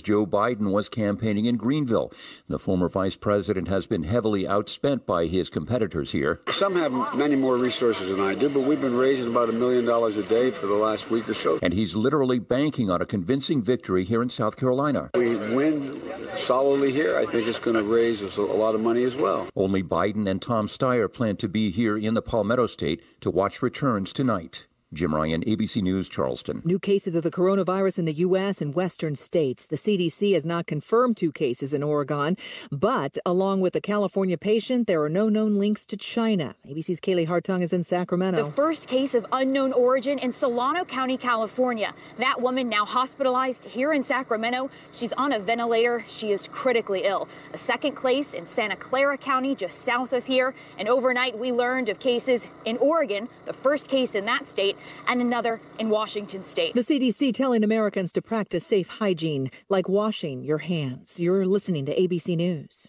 Joe Biden was campaigning in Greenville. The former vice president has been heavily outspent by his competitors here. Some have many more resources than I do, but we've been raising about a million dollars a day for the last week or so. And he's literally banking on a convincing victory here in South Carolina. We win solidly here. I think it's going to raise us a lot of money as well. Only Biden and Tom Steyer plan to be here in the Palmetto State to watch returns tonight. Jim Ryan, ABC News, Charleston. New cases of the coronavirus in the U.S. and western states. The CDC has not confirmed two cases in Oregon, but along with the California patient, there are no known links to China. ABC's Kaylee Hartung is in Sacramento. The first case of unknown origin in Solano County, California. That woman now hospitalized here in Sacramento. She's on a ventilator. She is critically ill. A second case in Santa Clara County, just south of here. And overnight, we learned of cases in Oregon, the first case in that state and another in Washington state. The CDC telling Americans to practice safe hygiene, like washing your hands. You're listening to ABC News.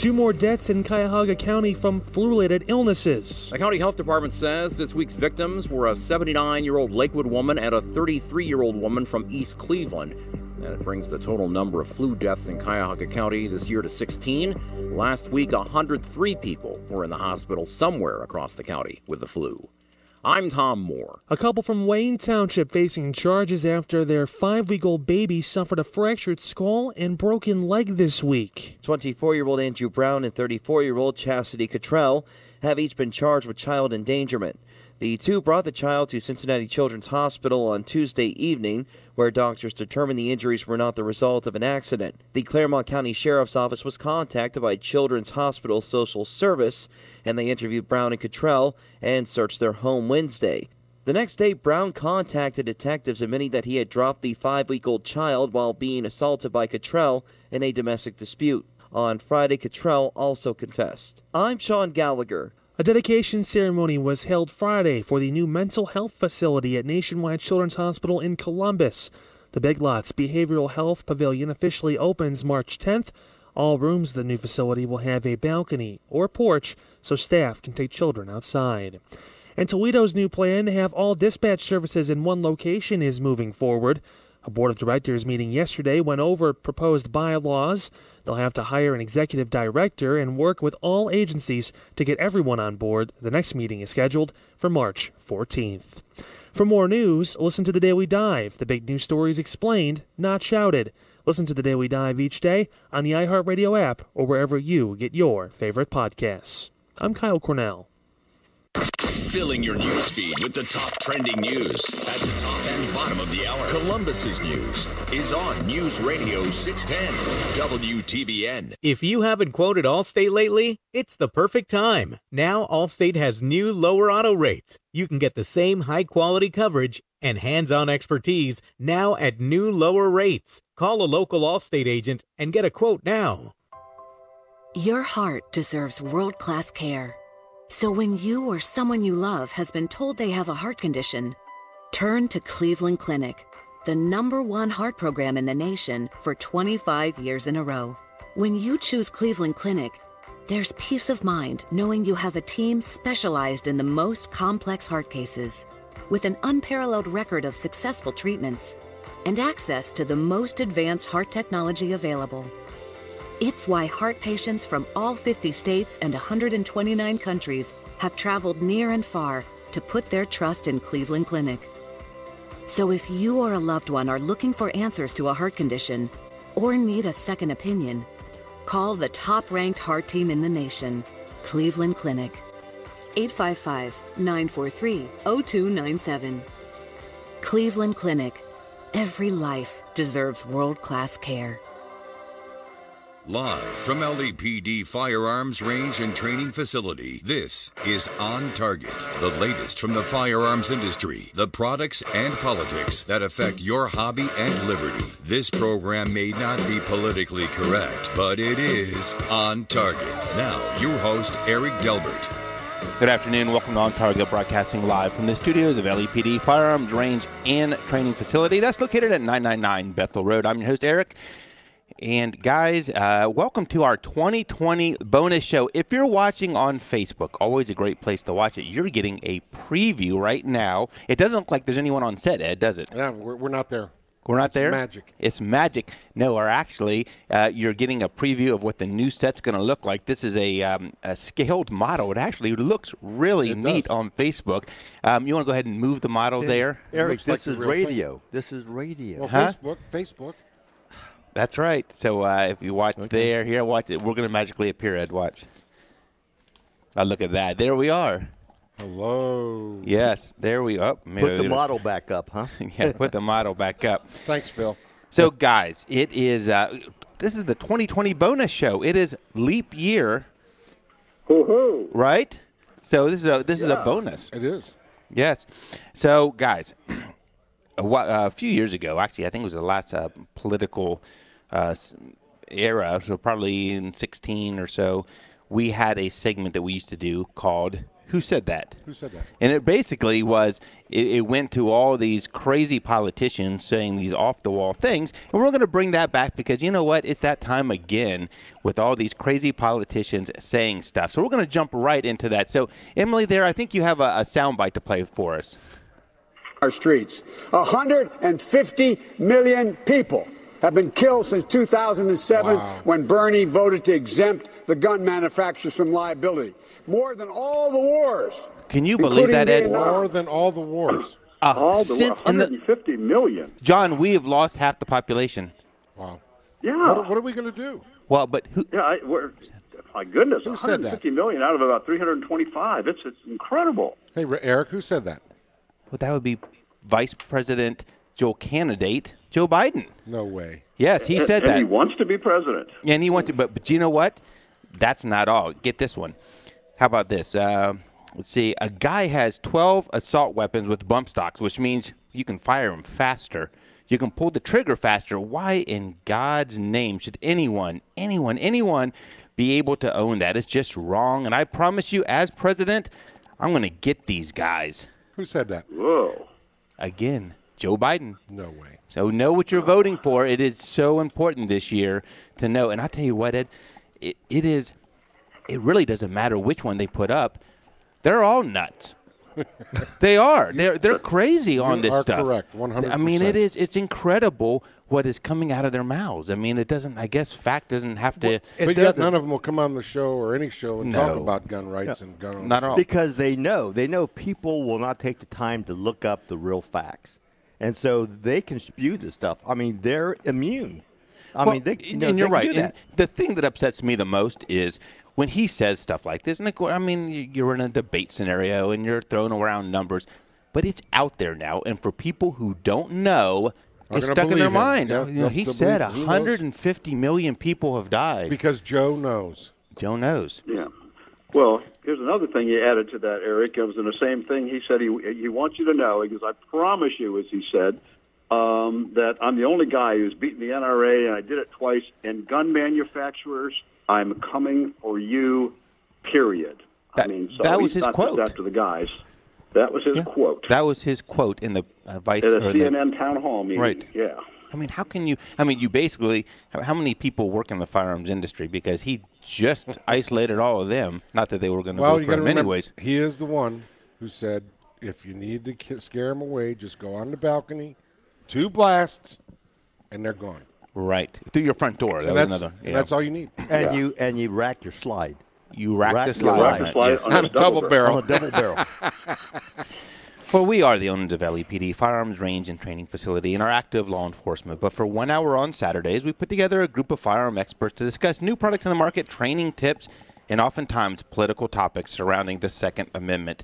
Two more deaths in Cuyahoga County from flu related illnesses. The county health department says this week's victims were a 79 year old Lakewood woman and a 33 year old woman from East Cleveland. And it brings the total number of flu deaths in Cuyahoga County this year to 16. Last week, 103 people were in the hospital somewhere across the county with the flu. I'm Tom Moore. A couple from Wayne Township facing charges after their five week old baby suffered a fractured skull and broken leg this week. 24 year old Andrew Brown and 34 year old Chastity Cottrell have each been charged with child endangerment. The two brought the child to Cincinnati Children's Hospital on Tuesday evening, where doctors determined the injuries were not the result of an accident. The Clermont County Sheriff's Office was contacted by Children's Hospital Social Service, and they interviewed Brown and Cottrell and searched their home Wednesday. The next day, Brown contacted detectives admitting that he had dropped the five week old child while being assaulted by Cottrell in a domestic dispute. On Friday, Cottrell also confessed. I'm Sean Gallagher. A dedication ceremony was held Friday for the new mental health facility at Nationwide Children's Hospital in Columbus. The Big Lots Behavioral Health Pavilion officially opens March 10th. All rooms of the new facility will have a balcony or porch so staff can take children outside. And Toledo's new plan to have all dispatch services in one location is moving forward. A board of directors meeting yesterday went over proposed bylaws. They'll have to hire an executive director and work with all agencies to get everyone on board. The next meeting is scheduled for March 14th. For more news, listen to the Daily Dive. The big news stories explained, not shouted. Listen to the Daily Dive each day on the iHeartRadio app or wherever you get your favorite podcasts. I'm Kyle Cornell. Filling your news feed with the top trending news at the top and bottom of the hour. Columbus's news is on News Radio 610 WTVN. If you haven't quoted Allstate lately, it's the perfect time. Now Allstate has new lower auto rates. You can get the same high quality coverage and hands-on expertise now at new lower rates. Call a local Allstate agent and get a quote now. Your heart deserves world-class care. So when you or someone you love has been told they have a heart condition, turn to Cleveland Clinic, the number one heart program in the nation for 25 years in a row. When you choose Cleveland Clinic, there's peace of mind knowing you have a team specialized in the most complex heart cases, with an unparalleled record of successful treatments and access to the most advanced heart technology available. It's why heart patients from all 50 states and 129 countries have traveled near and far to put their trust in Cleveland Clinic. So if you or a loved one are looking for answers to a heart condition or need a second opinion, call the top ranked heart team in the nation, Cleveland Clinic. 855 943 0297. Cleveland Clinic. Every life deserves world class care. Live from LEPD Firearms Range and Training Facility, this is On Target, the latest from the firearms industry, the products and politics that affect your hobby and liberty. This program may not be politically correct, but it is On Target. Now, your host, Eric Delbert. Good afternoon. Welcome to On Target, broadcasting live from the studios of LEPD Firearms Range and Training Facility. That's located at 999 Bethel Road. I'm your host, Eric. And guys, uh, welcome to our 2020 bonus show. If you're watching on Facebook, always a great place to watch it. You're getting a preview right now. It doesn't look like there's anyone on set, Ed, does it? Yeah, we're, we're not there. We're not there. magic. It's magic. No, or actually, uh, you're getting a preview of what the new set's going to look like. This is a, um, a scaled model. It actually looks really It neat does. on Facebook. Um, you want to go ahead and move the model there? Eric, looks like this is real thing. radio. This is radio. Well, Huh? Facebook, Facebook. That's right. So uh, if you watch there, here, watch it. We're going to magically appear. Ed, watch. Now look at that. There we are. Hello. Yes, there we up. Oh, Put the model back up, huh? yeah, put the model back up. Thanks, Phil. So, guys, it is. Uh, this is the 2020 bonus show. It is leap year, right? So this is a this is a bonus. It is. Yes. So, guys, a, whi- a few years ago, actually, I think it was the last uh, political uh, era, so probably in 16 or so, we had a segment that we used to do called Who Said That? Who said that? And it basically was it, it went to all these crazy politicians saying these off the wall things. And we're going to bring that back because you know what? It's that time again with all these crazy politicians saying stuff. So we're going to jump right into that. So, Emily, there, I think you have a, a soundbite to play for us. Our streets. 150 million people have been killed since 2007 Wow. when Bernie voted to exempt the gun manufacturers from liability. More than all the wars. Can you believe that, Ed? More than all the wars. Uh, All the since in the, 150 million. John, we have lost half the population. Wow. Yeah. What, what are we going to do? Well, but who? yeah. I, we're, my goodness, Who said that? 150 million out of about 325. It's it's incredible. Hey, Eric, who said that? Well, that would be Vice President Joe candidate Joe Biden. No way. Yes, he And- said and that. he wants to be president. And he wants to, but, but you know what? That's not all. Get this one. How about this? Uh, let's see. A guy has 12 assault weapons with bump stocks, which means you can fire them faster. You can pull the trigger faster. Why in God's name should anyone, anyone, anyone be able to own that? It's just wrong. And I promise you, as president, I'm going to get these guys. Who said that? Whoa. Again, Joe Biden. No way. So know what you're voting for. It is so important this year to know. And I tell you what, Ed, it, it is. It really doesn't matter which one they put up. They're all nuts. they are. They're they're crazy on You this are stuff. correct, 100%. I mean, it is. It's incredible what is coming out of their mouths. I mean, it doesn't. I guess fact doesn't have to. but yet none of them will come on the show or any show and talk about gun rights and gun Not at all. Because they know they know people will not take the time to look up the real facts, and so they can spew this stuff. I mean, they're immune. I Well, mean, they, you and know, and you're can right. And the thing that upsets me the most is when he says stuff like this. And I mean, you're in a debate scenario and you're throwing around numbers, but it's out there now. And for people who don't know, Are it's stuck in their him. mind. Yeah, You know, he said believe- he knows. 150 million people have died. Because Joe knows. Joe knows. Yeah. Well, here's another thing he added to that, Eric. It was in the same thing. He said he he wants you to know because I promise you, as he said, um, that I'm the only guy who's beaten the NRA, and I did it twice. And gun manufacturers, I'm coming for you. Period. I mean, so that was his quote. After the guys. That was his Yeah. quote That was his quote in the uh, vice. at a or in the- CNN town hall meeting. Right. Yeah. I mean, how can you? I mean, you basically. How, how many people work in the firearms industry? Because he just isolated all of them. Not that they were going to Well, vote you for got to him remember, anyways. he is the one who said, if you need to scare them away, just go on the balcony, two blasts, and they're gone. Right through your front door. That And was that's, another. yeah. that's all you need. And you and you rack your slide. You rack, Rack the the slide. slide. Rack the slide yes. on On a double barrel. On a double barrel. Well, we are the owners of LEPD, Firearms Range and Training Facility, and are active law enforcement. But for one hour on Saturdays, we put together a group of firearm experts to discuss new products in the market, training tips, and oftentimes political topics surrounding the Second Amendment.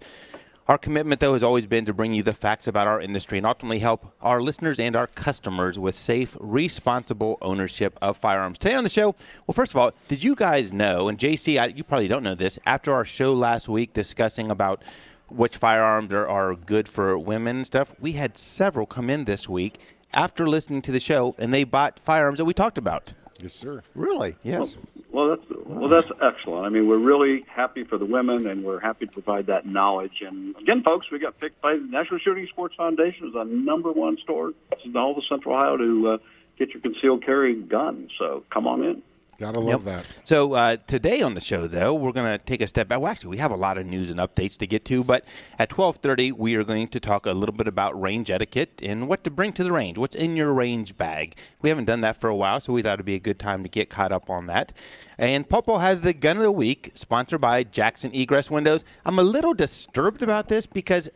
Our commitment, though, has always been to bring you the facts about our industry and ultimately help our listeners and our customers with safe, responsible ownership of firearms. Today on the show, well, first of all, did you guys know, and JC, I, you probably don't know this, after our show last week discussing about which firearms are, are good for women and stuff, we had several come in this week after listening to the show and they bought firearms that we talked about. Yes, sir. Really? Yes. Well, that's well, that's excellent. I mean, we're really happy for the women, and we're happy to provide that knowledge. And again, folks, we got picked by the National Shooting Sports Foundation as the number one store in all of Central Ohio to uh, get your concealed carry gun. So come on in. Gotta love that. So uh, today on the show, though, we're going to take a step back. Well, actually, we have a lot of news and updates to get to, but at 12:30, we are going to talk a little bit about range etiquette and what to bring to the range. What's in your range bag? We haven't done that for a while, so we thought it'd be a good time to get caught up on that. And Paw Paw has the gun of the week, sponsored by Jackson Egress Windows. I'm a little disturbed about this because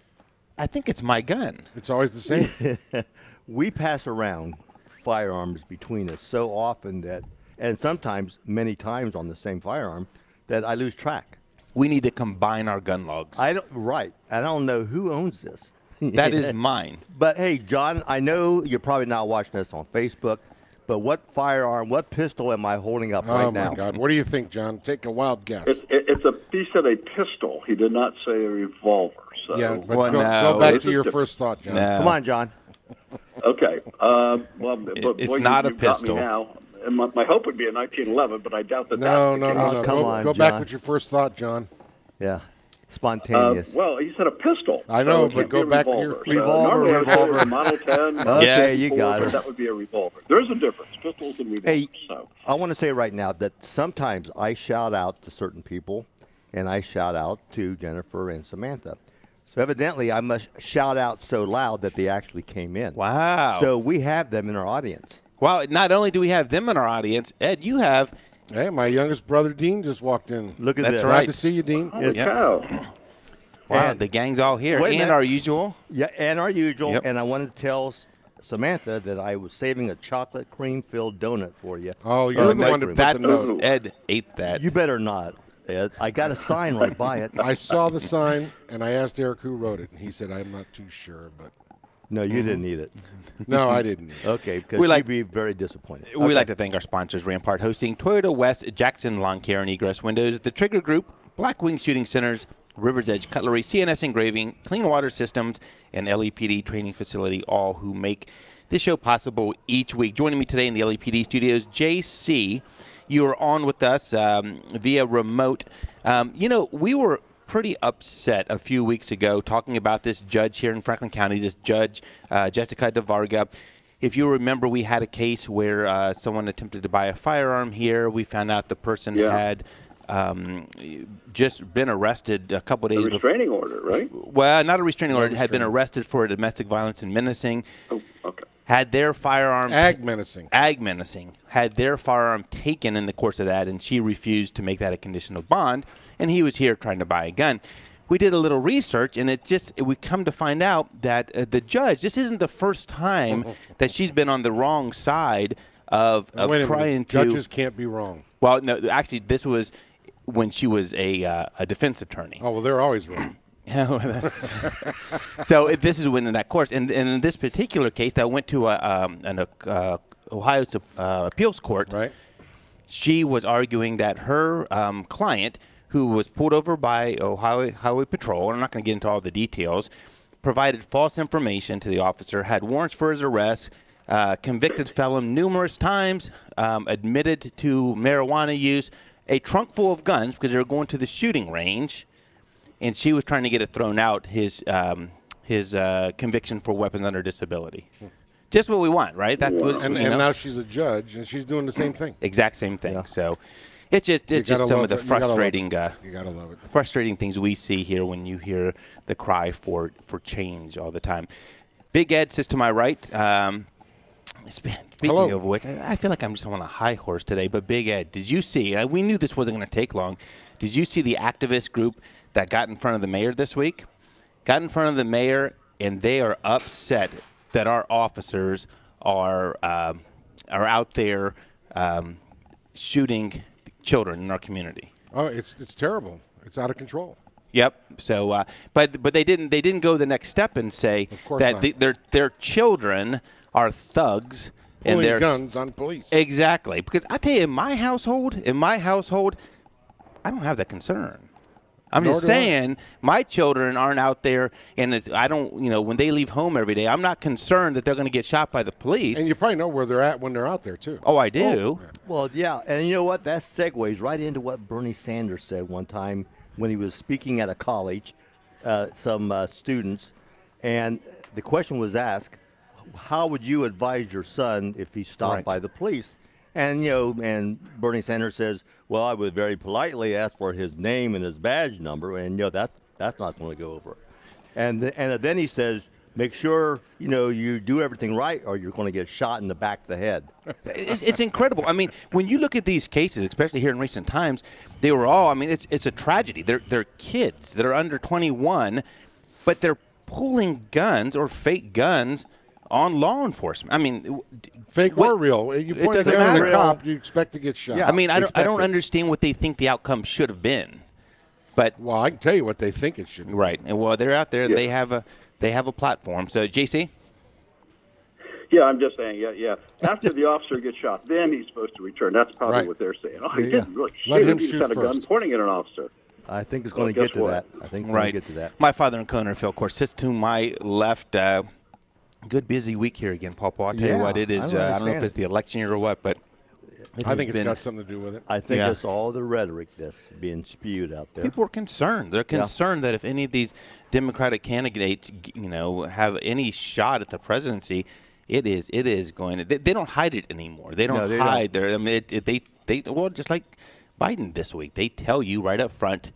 I think it's my gun. It's always the same. we pass around firearms between us so often that, and sometimes many times on the same firearm, that I lose track. We need to combine our gun logs. I don't. Right. I don't know who owns this. That is mine. But hey, John, I know you're probably not watching this on Facebook, but what firearm, what pistol am I holding up oh right my now? God! What do you think, John? Take a wild guess. It's, it, it's a he said a pistol. He did not say a revolver. So yeah, but Well, go, no, go back it's to your different. first thought, John. No. Come on, John. Okay. Um, well, but it's boy, you- not a you've got me pistol. now. And my, my hope would be a 1911, but I doubt that. No, that's no, the no, case. no. come go on, go back John. with your first thought, John. Yeah, Uh, spontaneous. well, he said a pistol. I know, it but go back to revolver. your- So Revolver, normally I would say revolver. Model 10. Model Okay, 10, you got it. That would be a revolver. There's a difference. Pistols and revolvers. Hey, so. I want to say right now that sometimes I shout out to certain people, and I shout out to Jennifer and Samantha. So evidently, I must shout out so loud that they actually came in. Wow. So we have them in our audience. Well, not only do we have them in our audience, Ed, you have Hey, my youngest brother Dean just walked in. Look at That's this. Glad right. to see you, Dean. Holy Yep. cow. wow, And- the gang's all here, Wait a and minute. our usual. Yeah, and our usual. Yep. And I wanted to tell Samantha that I was saving a chocolate cream filled donut for you. Oh, you're Uh, the one to put the note. Ed ate that. You better not, Ed. I got a sign right by it. I saw the sign and I asked Eric who wrote it, and he said I'm not too sure, but No, you didn't eat it. no, I didn't. Okay, because We you'd like- be very disappointed. We Okay. like to thank our sponsors, Rampart Hosting, Toyota West, Jackson Lawn Care and Egress Windows, The Trigger Group, Blackwing Shooting Centers, River's Edge Cutlery, CNS Engraving, Clean Water Systems, and LEPD Training Facility, all who make this show possible each week. Joining me today in the LEPD studios, JC. You are on with us um, via remote. Um, you know, we were pretty upset a few weeks ago talking about this judge here in Franklin County, this judge, uh, Jessica D'Varga. If you remember, we had a case where uh, someone attempted to buy a firearm here. We found out the person Yeah. had um, just been arrested a couple A days before. restraining order, right? Well, not a restraining order. Had been arrested for domestic violence and menacing. Oh, okay. Had their firearm Ag menacing. ag menacing had their firearm taken in the course of that, and she refused to make that a condition of bond, and he was here trying to buy a gun. We did a little research, and it just we come to find out that uh, the judge. This isn't the first time that she's been on the wrong side of, of Wait trying to. Judges can't be wrong. Well, no, actually, this was when she was a uh, a defense attorney. Oh well, they're always wrong. Yeah, well, that's- so this is when in that course, and, and in this particular case, that went to a, um, an uh, Ohio uh, appeals court. Right. She was arguing that her um, client, who was pulled over by Ohio Highway Patrol, and I'm not going to get into all the details, provided false information to the officer, had warrants for his arrest, uh, convicted felon numerous times, um, admitted to marijuana use, a trunk full of guns because they were going to the shooting range and she was trying to get it thrown out his um, his uh, conviction for weapons under disability. Just what we want, right? That's what And, you and now she's a judge, and she's doing the same thing. exact same thing. So it's just it's just some of the it. You gotta frustrating uh, You gotta love it. frustrating things we see here when you hear the cry for for change all the time. Big Ed sits to my right. Um, speaking Hello. of which, I feel like I'm just on a high horse today. But Big Ed, did you see? We knew this wasn't going to take long. Did you see the activist group that got in front of the mayor this week? Got in front of the mayor, and they are upset that our officers are um, are out there um, shooting children in our community. Oh, it's it's terrible. It's out of control. Yep. So, uh, but but they didn't they didn't go the next step and say that the, their their children are thugs and Pulling they're guns on police. exactly because I tell you in my household in my household I don't have that concern. I'm Nor just do I. saying my children aren't out there and it's, I don't you know when they leave home every day I'm not concerned that they're going to get shot by the police. And you probably know where they're at when they're out there too. oh, I do. Well, yeah, and you know what? That segues right into what Bernie Sanders said one time when he was speaking at a college, uh, some uh, students, and the question was asked, "How would you advise your son if he's stopped Right. by the police?" And you know, and Bernie Sanders says, "Well, I would very politely ask for his name and his badge number," and you know that that's not going to go over. And th- and then he says, "Make sure you know you do everything right, or you're going to get shot in the back of the head." it's, it's incredible. I mean, when you look at these cases, especially here in recent times, they were all. I mean, it's it's a tragedy. They're they're kids that are under 21, but they're pulling guns or fake guns on law enforcement. I mean, Fake what- or real. You it point a doesn't matter. a cop, you expect to get shot. Yeah, I mean, I don't I don't it. understand what they think the outcome should have been. But well, I can tell you what they think it should. be. Right, and well, they're out there. They have a they have a platform. So, JC. Yeah, I'm just saying. Yeah, yeah. After the officer gets shot, then he's supposed to return. That's probably Right. what they're saying. Oh, he Yeah. didn't really shoot. Let him he just shoot had a gun first. pointing at an officer. I think it's Well, going to get to what? that. I think we're right. going to get to that. My father in Connerville, of course, sits to my left. Uh, good busy week here again, Papa. I'll tell you what, it is. I don't uh, I don't know if it's the election year or what, but it I think it's been- got something to do with it. I think Yeah. it's all the rhetoric that's being spewed out there. People are concerned. They're Yeah. concerned that if any of these Democratic candidates, you know, have any shot at the presidency, it is it is going to. They, they don't hide it anymore. They don't No, they don't. hide their. I mean, it, it, they they well, just like Biden this week, they tell you right up front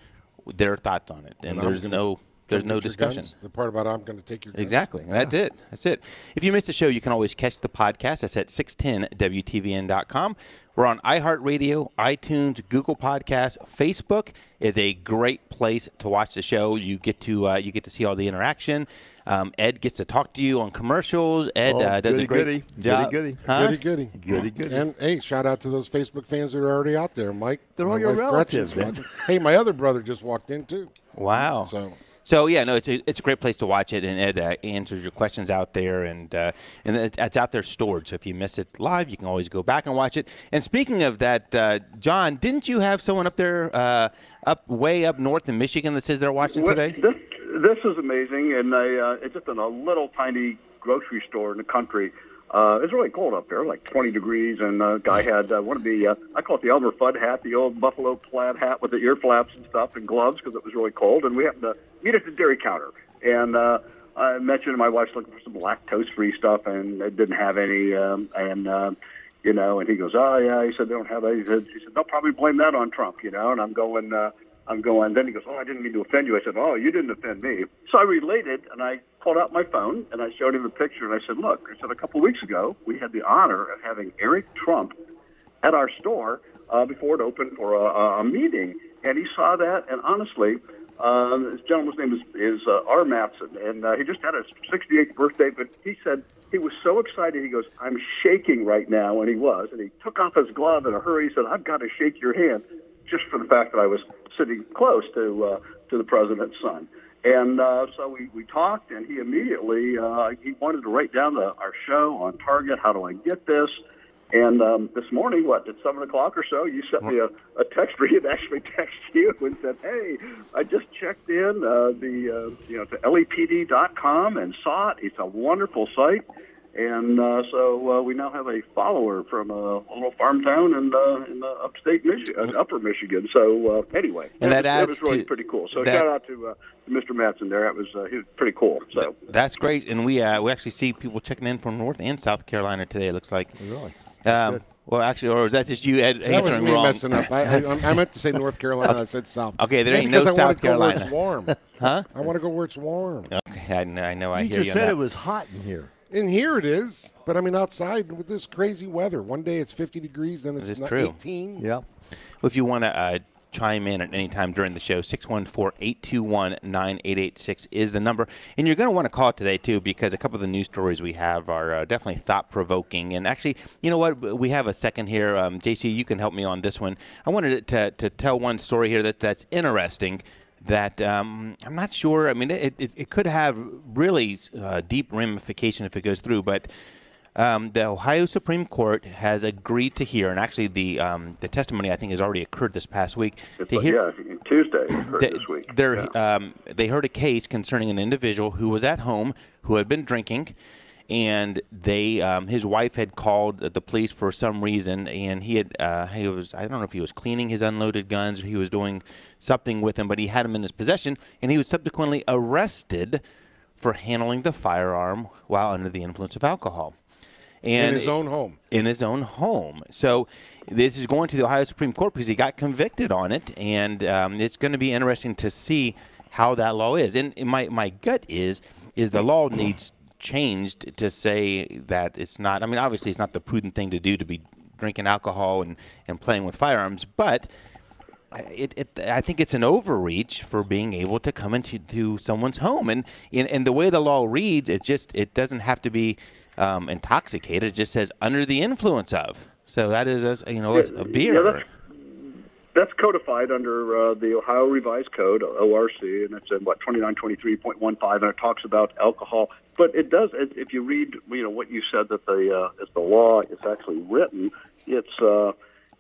their thoughts on it, and, I'm there's gonna no there's no discussion. guns. The part about I'm going to take your guns. Exactly. That's it. That's it. If you missed the show, you can always catch the podcast. That's at 610WTVN.com. We're on iHeartRadio, iTunes, Google Podcasts. Facebook is a great place to watch the show. You get to uh, you get to see all the interaction. Um, Ed gets to talk to you on commercials. Ed Oh, uh, does goody, a great goody. job. Goody, goody. Huh? Goody, goody. Goody, goody. And hey, shout out to those Facebook fans that are already out there, Mike. They're all your relatives, man. Hey, my other brother just walked in too. Wow. So So yeah, no, it's a, it's a great place to watch it, and it uh, answers your questions out there, and uh, and it's, it's out there stored. So if you miss it live, you can always go back and watch it. And speaking of that, uh, John, didn't you have someone up there, uh, up way up north in Michigan, that says they're watching What- today? This this is amazing, and I, uh, it's just in a little tiny grocery store in the country. Uh, it's really cold up there, like 20 degrees, and a guy had uh, one of the uh, I call it the Elmer Fudd hat, the old buffalo plaid hat with the ear flaps and stuff, and gloves because it was really cold. And we happened to meet at the dairy counter, and uh, I mentioned my wife's looking for some lactose-free stuff, and it didn't have any, um, and. Uh, you know, and he goes, oh yeah. He said they don't have that. He said, he said they'll probably blame that on Trump. You know, and I'm going, uh, I'm going. Then he goes, oh, I didn't mean to offend you. I said, oh, you didn't offend me. So I related, and I pulled out my phone and I showed him a picture, and I said, look, I said a couple weeks ago we had the honor of having Eric Trump at our store uh, before it opened for a, a meeting, and he saw that, and honestly. Um, this gentleman's name is, is uh, R. Matson, and uh, he just had his 68th birthday. But he said he was so excited. He goes, "I'm shaking right now," and he was. And he took off his glove in a hurry. He said, "I've got to shake your hand," just for the fact that I was sitting close to uh, to the president's son. And uh, so we, we talked, and he immediately uh, he wanted to write down the, our show on Target. How do I get this? And um, this morning, what at seven o'clock or so, you sent me a, a text. He had actually texted you and said, "Hey, I just checked in uh, the uh, you know to lepd.com and saw it. It's a wonderful site." And uh, so uh, we now have a follower from a little farm town in, uh, in uh, upstate Michigan, uh, upper Michigan. So uh, anyway, And that was, adds was really to- pretty cool. So that- shout out to uh, Mr. Matson there. That was uh, he was pretty cool. So That's great, and we uh, we actually see people checking in from North and South Carolina today. It looks like. Really? Um, well, actually, or is that just you Ed, that was me wrong? messing up. I, I, I meant to say North Carolina. I said South. Okay, there Maybe ain't no because I wanna South go where it's Carolina. warm. Huh? I want to go where it's warm. Okay, I know, I know. I You hear just you. on said that. it was hot in here. In here it is, but I mean outside with this crazy weather. One day it's 50 degrees, then it's not 18. Yeah. Well, if you want to uh, chime in at any time during the show, 614-821-9886 is the number. And you're going to want to call it today, too, because a couple of the news stories we have are uh, definitely thought-provoking. And actually, you know what? We have a second here. Um, JC, you can help me on this one. I wanted to, to tell one story here that, that's interesting that um, I'm not sure. I mean, it, it, it could have really uh, deep ramification if it goes through, but um, the Ohio Supreme Court has agreed to hear, and actually the um, the testimony I think has already occurred this past week. it's, to hear, yeah, Tuesday or they, this week. they're, um, they heard a case concerning an individual who was at home who had been drinking, and they um, his wife had called the police for some reason, and he had uh, he was I don't know if he was cleaning his unloaded guns or he was doing something with them, but he had them in his possession, and he was subsequently arrested for handling the firearm while under the influence of alcohol. and In his own home. In his own home. So this is going to the Ohio Supreme Court because he got convicted on it, and um, it's going to be interesting to see how that law is. And my my gut is is the law needs changed to say that it's not. I mean, obviously, it's not the prudent thing to do to be drinking alcohol and, and playing with firearms, but it, it, I think it's an overreach for being able to come into to someone's home, and in and the way the law reads, it just it doesn't have to be um, intoxicated. It just says under the influence of. So that is as you know a beer. Yeah, that's, codified under uh, the Ohio Revised Code (ORC), and it's in what 2923.15, and it talks about alcohol. But it does. If you read, you know, what you said that the uh, as the law is actually written, it's. Uh,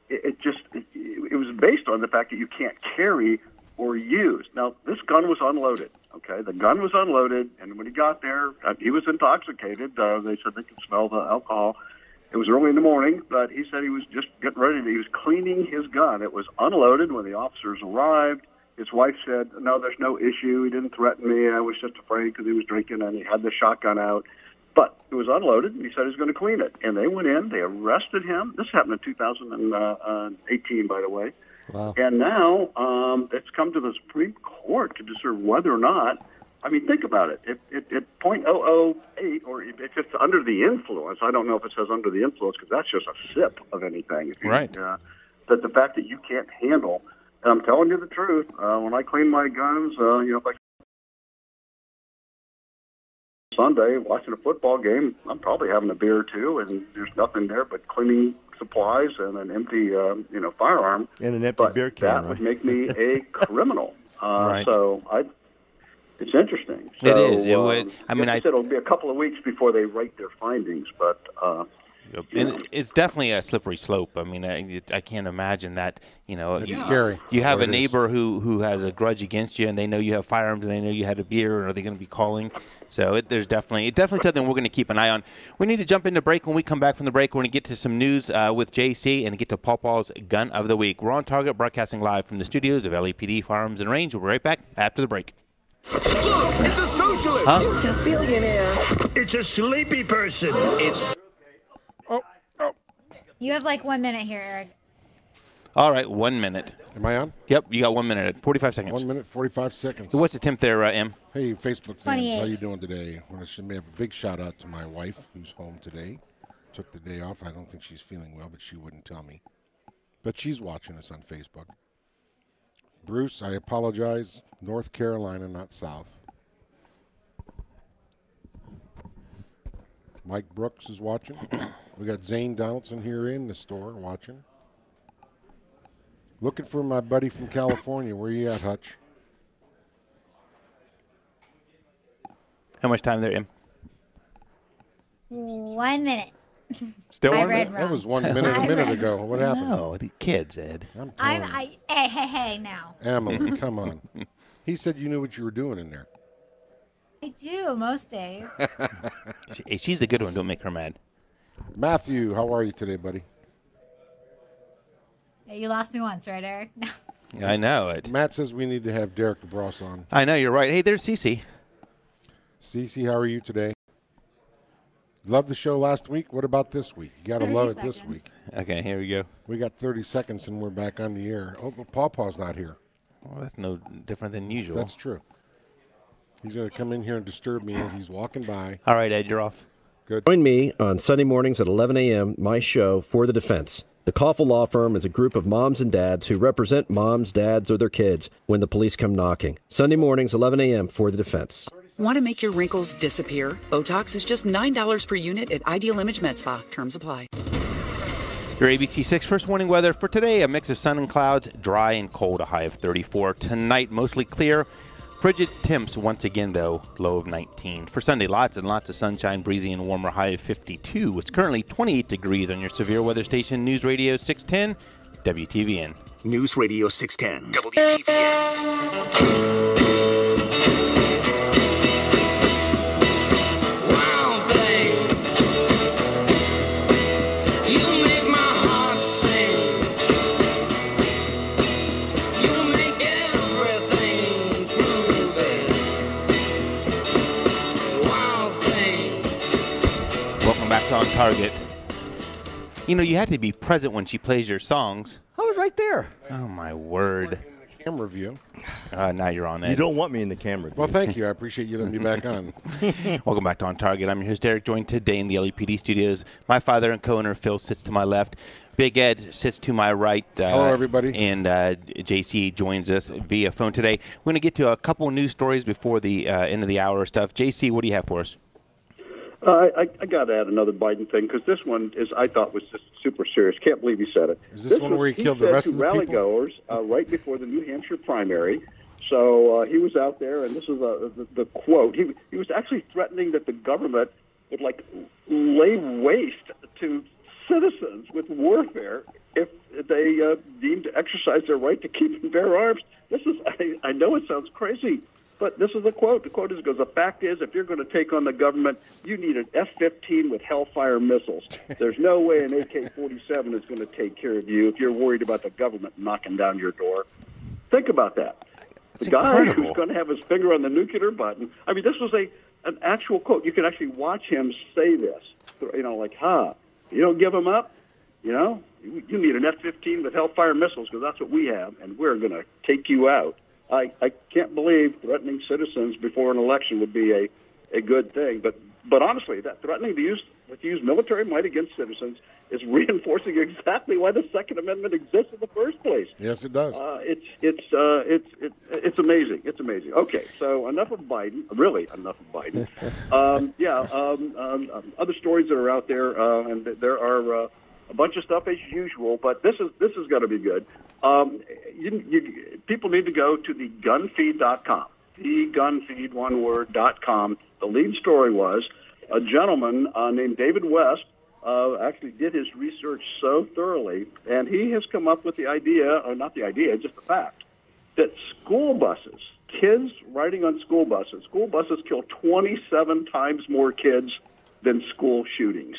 it, it just it, it was based on the fact that you can't carry or use. Now, this gun was unloaded. Okay, the gun was unloaded, and when he got there, uh, he was intoxicated. Uh, they said they could smell the alcohol. It was early in the morning, but he said he was just getting ready. To, he was cleaning his gun. It was unloaded when the officers arrived. His wife said, "No, there's no issue. He didn't threaten me. I was just afraid because he was drinking and he had the shotgun out." But it was unloaded, and he said he was going to clean it. And they went in. They arrested him. This happened in 2018, by the way. Wow. And now um, it's come to the Supreme Court to determine whether or not. I mean, think about it. If it, it, at .008, or if it's under the influence, I don't know if it says under the influence because that's just a sip of anything. If you, Right. Uh, that the fact that you can't handle, and I'm telling you the truth. Uh, when I clean my guns, uh, you know, if I Sunday watching a football game, I'm probably having a beer or two, and there's nothing there but cleaning supplies and an empty, um, you know, firearm. And an empty beer can, That right? would make me a criminal. Uh, Right. So I, it's interesting. It So, is. It um, would- I mean, like I- said it'll be a couple of weeks before they write their findings, but uh, And it- it's definitely a slippery slope. I mean, I, I can't imagine that. You know, It's scary. You have That's a what it is. neighbor who who has a grudge against you, and they know you have firearms, and they know you had a beer. Are they going to be calling? So it, there's definitely it definitely something we're going to keep an eye on. We need to jump into break. When we come back from the break, we're going to get to some news uh, with JC and get to Paw Paw's gun of the week. We're on target, broadcasting live from the studios of LEPD Firearms and Range. We'll be right back after the break. It's a socialist. Huh? It's a billionaire. It's a sleepy person. It's. Oh, oh. You have like one minute here, Eric. All right, one minute. Am I on? Yep, you got one minute, forty-five seconds. One minute, 45 seconds. What's the temp there, uh, M? Hey, Facebook fans, how you doing today? I want to have a big shout out to my wife, who's home today. Took the day off. I don't think she's feeling well, but she wouldn't tell me. But she's watching us on Facebook. Bruce, I apologize. North Carolina, not South. Mike Brooks is watching. we got Zane Donaldson here in the store watching. Looking for my buddy from California. Where you at, Hutch? How much time there, M? One minute. Still I one read minute? wrong. That was one minute a I minute read- ago. What happened? No, the kids, Ed. I'm I'm, telling. I, hey, hey, hey, now. Emily, come on. He said you knew what you were doing in there. I do most days. She- hey, she's the good one. Don't make her mad. Matthew, how are you today, buddy? Yeah, you lost me once, right, Eric? No. I know it. Matt says we need to have Derek DeBross on. I know you're right. Hey, there's Cece. Cece, how are you today? Love the show last week. What about this week? You got to 30 love it this week. Okay, here we go. We got 30 seconds and we're back on the air. Oh, but Paw not here. Well, that's no different than usual. That's true. He's going to come in here and disturb me as he's walking by. All right, Ed, you're off. Good. Join me on Sunday mornings at 11 a.m., my show, For the Defense. The Koffel Law Firm is a group of moms and dads who represent moms, dads, or their kids when the police come knocking. Sunday mornings, 11 a.m., For the Defense. Want to make your wrinkles disappear? Botox is just $9 per unit at Ideal Image Med Spa. Terms apply. Your ABC 6 first warning weather for today a mix of sun and clouds, dry and cold, a high of 34. Tonight, mostly clear. Frigid temps once again, though, low of 19. For Sunday, lots and lots of sunshine, breezy and warmer, high of 52. It's currently 28 degrees on your severe weather station, News Radio 610, WTVN. News Radio 610 WTVN. Target. You know, you have to be present when she plays your songs. I was right there. Oh my word! Camera view. Uh, now you're on that. You don't want me in the camera. Well, thank you. I appreciate you letting me back on. Welcome back to On Target. I'm your host, Derek, joined today in the LEPD studios. My father and co-owner, Phil, sits to my left. Big Ed sits to my right. Uh, Hello, everybody. And uh, JC joins us via phone today. We're going to get to a couple news stories before the uh, end of the hour stuff. JC, what do you have for us? Uh, I, I got to add another Biden thing because this one is I thought was just super serious. Can't believe he said it. Is this one was- where he killed the rest of the rally people? goers uh, right before the New Hampshire primary. So uh, he was out there, and this is uh the, the quote. He he was actually threatening that the government would like lay waste to citizens with warfare if they uh, deemed to exercise their right to keep and bear arms. This is I, I know it sounds crazy. But this is the quote. The quote is goes, The fact is, if you're going to take on the government, you need an F 15 with Hellfire missiles. There's no way an AK 47 is going to take care of you if you're worried about the government knocking down your door. Think about that. the guy incredible. who's going to have his finger on the nuclear button. I mean, this was a an actual quote. You can actually watch him say this. You know, like, huh, you don't give him up? You know, you you need an F 15 with Hellfire missiles because that's what we have, and we're going to take you out. I, I can't believe threatening citizens before an election would be a, a good thing. But but honestly, that threatening to use to use military might against citizens is reinforcing exactly why the Second Amendment exists in the first place. Yes, it does. Uh, it's it's uh, it's it, it's amazing. It's amazing. Okay, so enough of Biden. Really, enough of Biden. um, yeah. Um, um, um, other stories that are out there, uh, and th- there are uh, a bunch of stuff as usual. But this is this is going to be good. Um, you, you, people need to go to the gunfeed.com. The gunfeed one word dot com. The lead story was a gentleman uh, named David West uh, actually did his research so thoroughly, and he has come up with the idea, or not the idea, just the fact, that school buses, kids riding on school buses, school buses kill 27 times more kids than school shootings.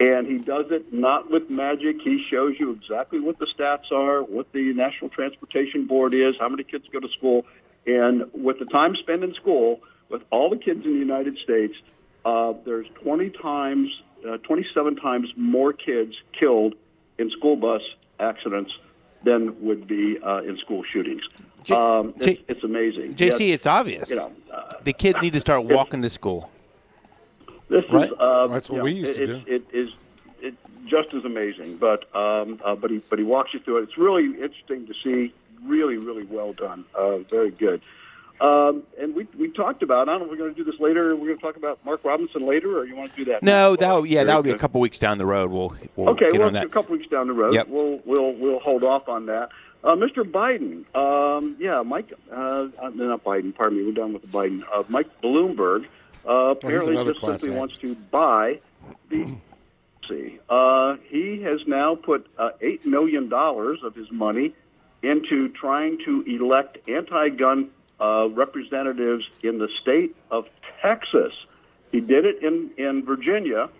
And he does it not with magic. He shows you exactly what the stats are, what the National Transportation Board is, how many kids go to school. And with the time spent in school, with all the kids in the United States, uh, there's 20 times, uh, 27 times more kids killed in school bus accidents than would be uh, in school shootings. um, it's, it's amazing. JC, it's obvious. You know, uh, the kids need to start walking to school. This Right? is uh, That's what you we know, used to it, It is it just as amazing, but um, uh, but he but he walks you through it. It's really interesting to see. Really, really well done. Uh, very good. Um, and we we talked about. I don't know. if We're going to do this later. We're going to talk about Mark Robinson later, or you want to do that? now? No, that would- yeah, that would be a good. couple weeks down the road. We'll, we'll okay, get well, on that. a couple weeks down the road, Yep. we'll we'll we'll hold off on that. Uh, Mr. Biden, um, yeah, Mike, uh, uh, not Biden. Pardon me, we're done with the Biden. Uh, Mike Bloomberg uh, apparently another just simply act. wants to buy the. See, uh, he has now put uh, eight million dollars of his money into trying to elect anti-gun uh, representatives in the state of Texas. He did it in in Virginia,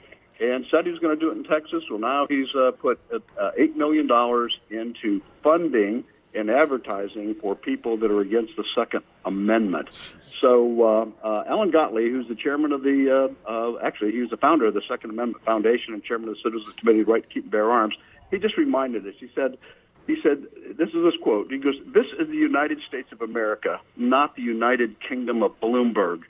and said he was going to do it in Texas. Well, now he's uh, put uh, eight million dollars into funding and advertising for people that are against the Second Amendment. So, uh, uh, Alan Gottlieb, who's the chairman of the, uh, uh, actually, he was the founder of the Second Amendment Foundation and chairman of the Citizens Committee, Right to Keep and Bear Arms. He just reminded us. He said, he said, this is his quote. He goes, "This is the United States of America, not the United Kingdom of Bloomberg."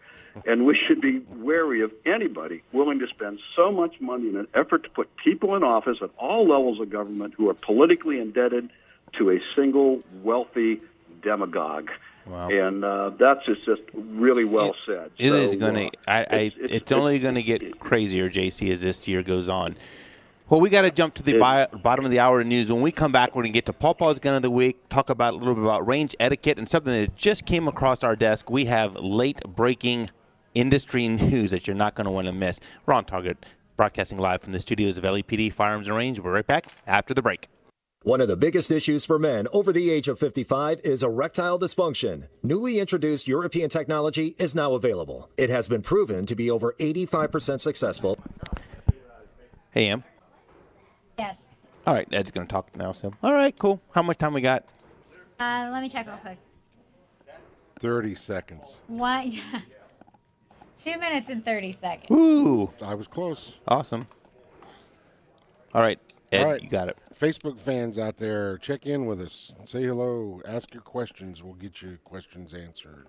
And we should be wary of anybody willing to spend so much money in an effort to put people in office at all levels of government who are politically indebted to a single wealthy demagogue. Wow. And uh, that's just, just really well said. It So, is going uh, to. I, I, it's- it's, it's- only going to get crazier, JC, as this year goes on. Well, we got to jump to the bottom of the hour news. When we come back, we're going to get to Paw Paw's Gun of the Week, talk about a little bit about range etiquette, and something that just came across our desk. We have late breaking industry news that you're not going to want to miss. We're on target, broadcasting live from the studios of LEPD Firearms and Range. We're right back after the break. One of the biggest issues for men over the age of 55 is erectile dysfunction. Newly introduced European technology is now available. It has been proven to be over 85% successful. Hey, Em. Yes. All right, Ed's going to talk now. So, all right, cool. How much time we got? Uh, let me check real quick. 30 seconds. One. Two minutes and thirty seconds. Ooh, I was close. Awesome. All right, Ed, All right. you got it. Facebook fans out there, check in with us. Say hello. Ask your questions. We'll get your questions answered.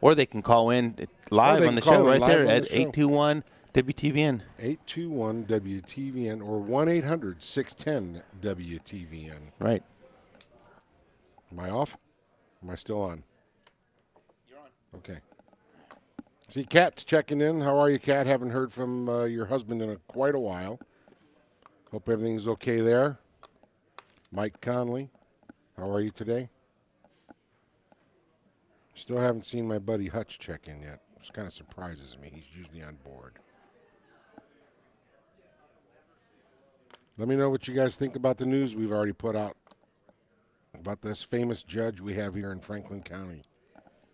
Or they can call in live on the show right there at the 821 WTVN. 821 WTVN or 1 800 610 WTVN. Right. Am I off? Am I still on? You're on. Okay. See, Kat's checking in. How are you, Kat? Haven't heard from uh, your husband in a, quite a while. Hope everything's okay there. Mike Conley, how are you today? Still haven't seen my buddy Hutch check in yet. Which kind of surprises me. He's usually on board. Let me know what you guys think about the news we've already put out about this famous judge we have here in Franklin County.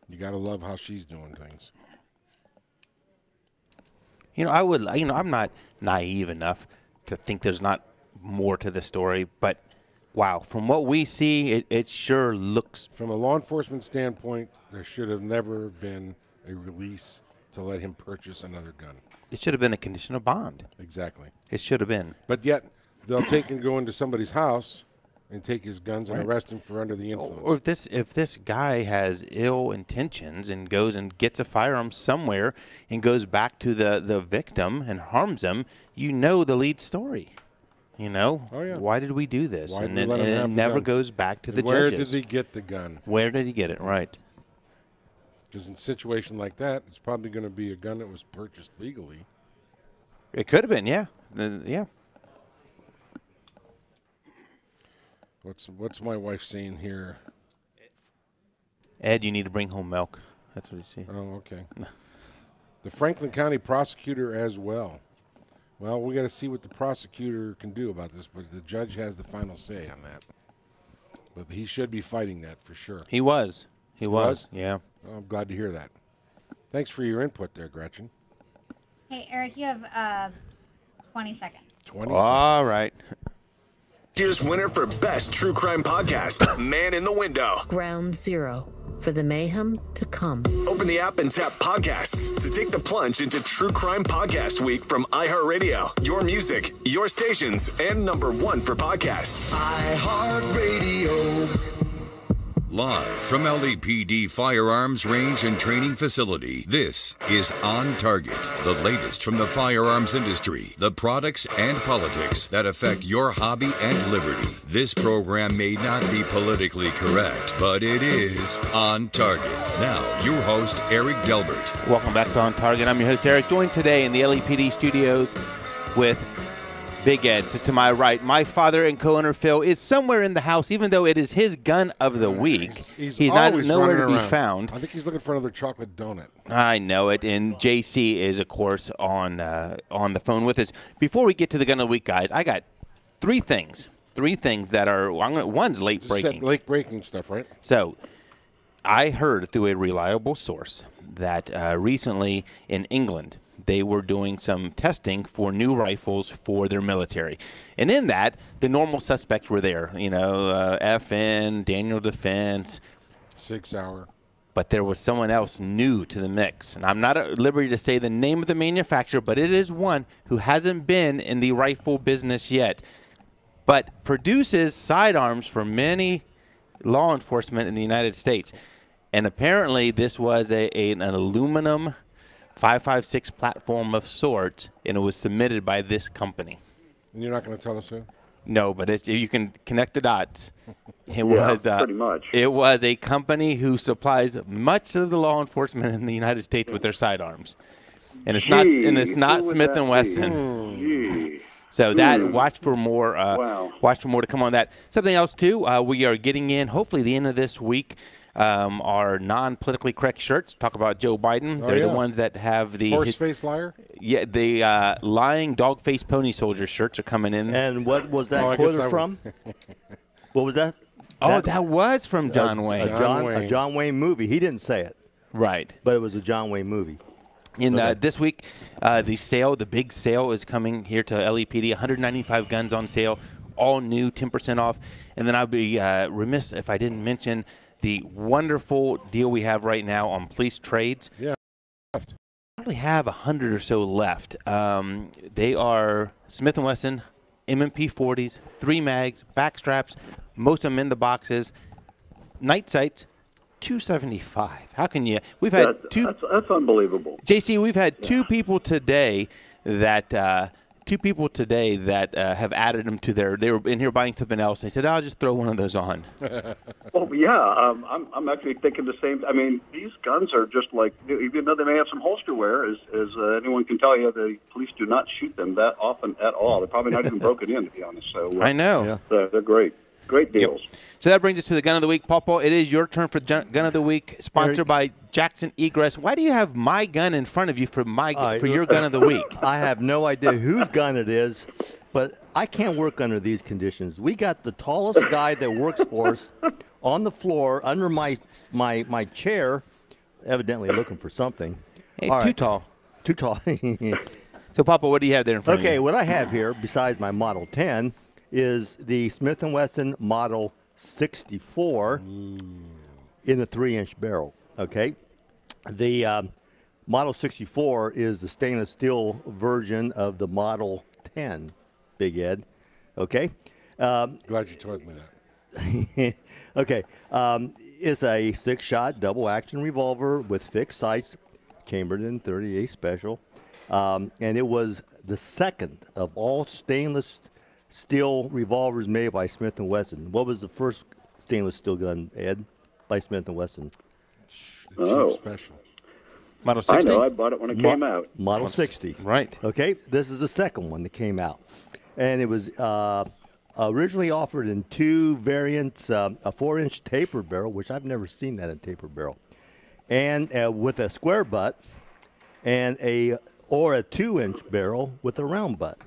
You got to love how she's doing things. You know, I would, you know, I'm not naive enough to think there's not more to the story, but wow, from what we see, it, it sure looks. From a law enforcement standpoint, there should have never been a release to let him purchase another gun. It should have been a condition of bond. Exactly. It should have been. But yet, they'll take and go into somebody's house and take his guns and arrest him for under the oh, influence. Or if this if this guy has ill intentions and goes and gets a firearm somewhere and goes back to the the victim and harms them, you know the lead story. You know, Oh, yeah. why did we do this? Why and him and it never gun? goes back to And the where judges. did he get the gun? Where did he get it? Right. Because in a situation like that, it's probably going to be a gun that was purchased legally. It could have been, yeah, Uh, yeah. What's what's my wife saying here? Ed, you need to bring home milk. That's what he said. Oh, okay. the Franklin County prosecutor as well. Well, we got to see what the prosecutor can do about this, but the judge has the final say on that. But he should be fighting that for sure. He was. He was. Yeah. Well, I'm glad to hear that. Thanks for your input there, Gretchen. Hey, Eric, you have uh, 20 seconds. 20 All right. Here's winner for best true crime podcast, Man in the Window. Ground zero for the mayhem to come. Open the app and tap podcasts to take the plunge into True Crime Podcast Week from iHeartRadio. Your music, your stations, and number one for podcasts. iHeartRadio. Live from LEPD Firearms Range and Training Facility, this is On Target, the latest from the firearms industry, the products and politics that affect your hobby and liberty. This program may not be politically correct, but it is On Target. Now, your host, Eric Delbert. Welcome back to On Target. I'm your host, Eric, joined today in the LEPD studios with Big Ed. Is to my right. My father and co-owner Phil is somewhere in the house, even though it is his gun of the week. He's, He's not always nowhere to be around. found. I think he's looking for another chocolate donut. I know it, and JC is, of course, on uh, on the phone with us. Before we get to the gun of the week, guys, I got three things. Three things that are I'm gonna, one's late This breaking. late breaking stuff, right? So, I heard through a reliable source that uh, recently in England they were doing some testing for new rifles for their military, and in that the normal suspects were there. You know, uh, FN, Daniel Defense, Sig Sauer. but there was someone else new to the mix. And I'm not at liberty to say the name of the manufacturer, but it is one who hasn't been in the rifle business yet, but produces sidearms for many law enforcement in the United States. And apparently, this was a, a- an aluminum 556 platform of sorts, and it was submitted by this company. And you're not going to tell us who? No, but it's, you can connect the dots. It Yeah, was uh, pretty much. It was a company who supplies much of the law enforcement in the United States with their sidearms, and it's not and it's not Smith and? Wesson. Gee. So that Hmm. watch for more. Uh, Wow. Watch for more to come on that. Something else too. Uh, we are getting in. Hopefully, the end of this week. Um, our non-politically correct shirts talk about Joe Biden. Oh, They're yeah. the ones that have the Horse his- face liar? yeah, the uh, lying dog face pony soldier shirts are coming in. And what was that Oh, I quoted from? what was that? Oh, that was from John a, Wayne. A John, a John Wayne movie. He didn't say it, Right. but it was a John Wayne movie. In uh, this week, uh, the sale, the big sale, is coming here to LEPD. 195 guns on sale, all new, 10% off. And then I'd be uh, remiss if I didn't mention the wonderful deal we have right now on police trades. Yeah. Probably have a hundred or so left. Um, they are Smith and Wesson M&P 40s, three mags, back straps, most of them in the boxes. Night sights, 275. How can you? We've had That- two. That's, that's unbelievable. JC, we've had two people today that uh, two people today that uh, have added them to their. They were in here buying something else. And they said, "I'll just throw one of those on." Oh yeah, um, I'm I'm actually thinking the same. I mean, these guns are just like even though they may have some holster wear, as as uh, anyone can tell you, the police do not shoot them that often at all. They're probably not even broken in, to be honest. So uh, I know. they're, they're great, great deals. So that brings us to the gun of the week, Paul. Paul, it is your turn for gun gun of the week, sponsored by Jackson Egress. Why do you have my gun in front of you for my I- for your gun of the week? I have no idea whose gun it is, but I can't work under these conditions. We got the tallest guy that works for us on the floor under my my my chair, evidently looking for something. Hey, All too right. tall. Too tall. so, Papa, what do you have there in front of you? Okay, what I have here, besides my Model 10, is the Smith & Wesson Model 64 in the three-inch barrel. Okay, the um, Model 64 is the stainless steel version of the Model 10. Big Ed. Okay. Um, Glad you told me that. okay. Um, it's a six-shot double-action revolver with fixed sights, chambered in 38 special, um, and it was the second of all stainless steel revolvers made by Smith & Wesson. What was the first stainless steel gun, Ed, by Smith & Wesson? The Chiefs Oh. special. Model I know. I bought it when it Mo- came out. Model Model 60. Right. Okay, this is the second one that came out. And it was uh, originally offered in two variants um, a four inch taper barrel, which I've never seen that in taper barrel, and uh, with a square butt, and a or a two inch barrel with a round butt.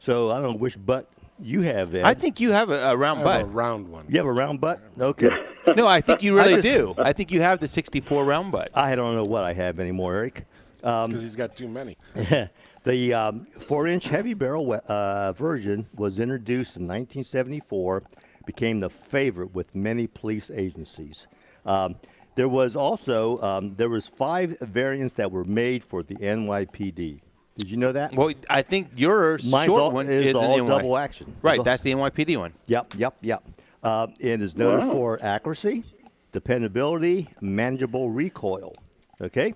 So I don't know which butt you have, Ed. I think you have a, a round I have a round one. you have a round butt? Okay. No, I think you I really just- do. I think you have the 64 round butt. I don't know what I have anymore, Eric. Um, Because he's got too many. the um, four-inch heavy barrel uh, version was introduced in 1974, became the favorite with many police agencies. Um, there was also um, there was five variants that were made for the NYPD. Did you know that? Well, I think your Mine's short all- one is is, all an NY. double action. Right, that's the NYPD one. Yep, yep, yep. Uh, it is noted Wow. for accuracy, dependability, manageable recoil. Okay.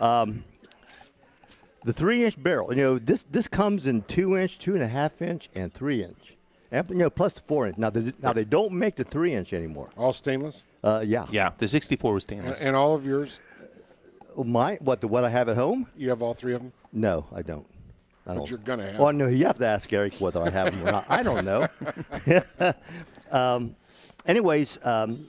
Um, the three-inch barrel. You know this this comes in two-inch, two and a half inch, and three-inch. And, you know, plus the four-inch. Now they now they don't make the three-inch anymore. All stainless? Uh, yeah. Yeah, the 64 was And, stainless. and all of yours? My what the what I have at home? You have all three of them? No, I don't. I But don't. you're gonna have Well, them. no, you have to ask Eric whether I have them or not. I don't know. um, anyways, um,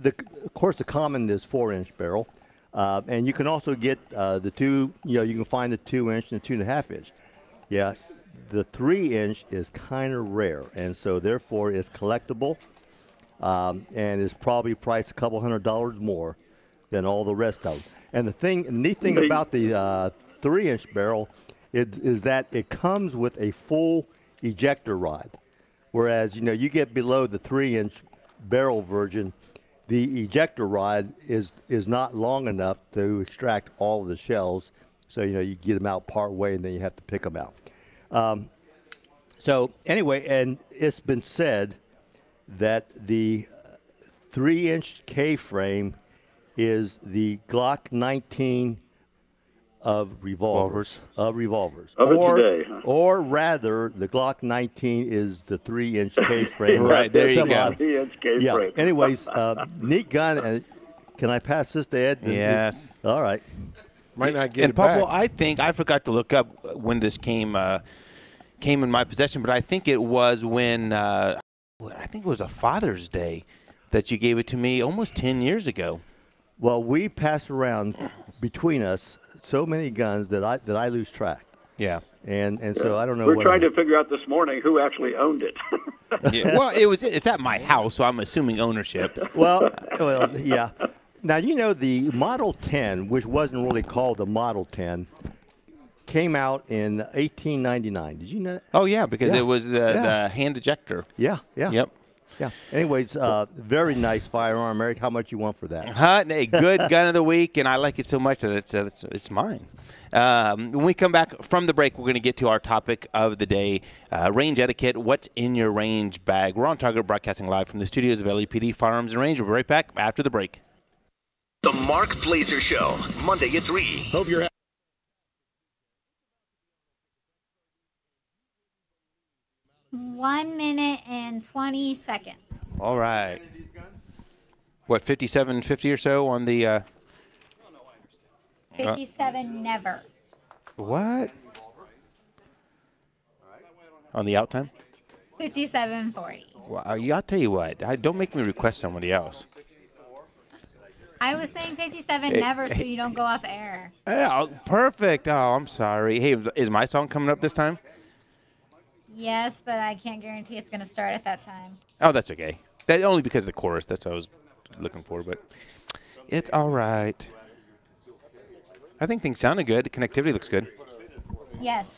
the of course the common is four inch barrel, uh, and you can also get uh, the two. You know, you can find the two inch and the two and a half inch. Yeah, the three inch is kind of rare, and so therefore it's collectible, um, and is probably priced a couple hundred dollars more than all the rest of them. And the thing, the neat thing about the uh, three-inch barrel is, is that it comes with a full ejector rod, whereas you know you get below the three-inch barrel version, the ejector rod is is not long enough to extract all of the shells. So you know you get them out part way and then you have to pick them out. Um, so anyway, and it's been said that the three-inch K-frame is the Glock 19 of revolvers. Of revolvers. Of it or, today, huh? or rather, the Glock 19 is the three-inch K-frame. Right, there you go. Three-inch Yeah. K-frame. Anyways, uh, neat gun. And can I pass this to Ed? Yes. All right. Might not get and it back. Paw Paw, I think I forgot to look up when this came uh, came in my possession, but I think it was when uh, I think it was a Father's Day that you gave it to me almost ten years ago. Well, we pass around between us so many guns that I that I lose track. Yeah. And and so I don't know. We're what trying I- to figure out this morning who actually owned it. yeah. Well, it was it's at my house, so I'm assuming ownership. Well, well, yeah. Now you know the Model 10, which wasn't really called the Model 10, came out in 1899. Did you know that? Oh yeah, because Yeah. it was the, Yeah. the hand ejector. Yeah, yeah. Yep. Yeah. Anyways, uh, very nice firearm, Eric. How much you want for that? Huh? A good gun of the week, and I like it so much that it's uh, it's, it's mine. Um, when we come back from the break, we're going to get to our topic of the day: uh, range etiquette. What's in your range bag? We're on Target, broadcasting live from the studios of LEPD Firearms and Range. We'll be right back after the break. The Mark Blazor Show, Monday at 3. Hope you're One minute and 20 seconds. All right. What, 5750 or so on the. Uh, 57 never. what? On the out time? 5740. Well, I'll tell you what. I, don't make me request somebody else. I was saying 57 Hey, never so you don't go off air. Yeah, perfect. Oh, I'm sorry. Hey, is my song coming up this time? Yes, but I can't guarantee it's going to start at that time. Oh, that's okay. That only because of the chorus. That's what I was looking for, but it's all right. I think things sounded good. The connectivity looks good. Yes.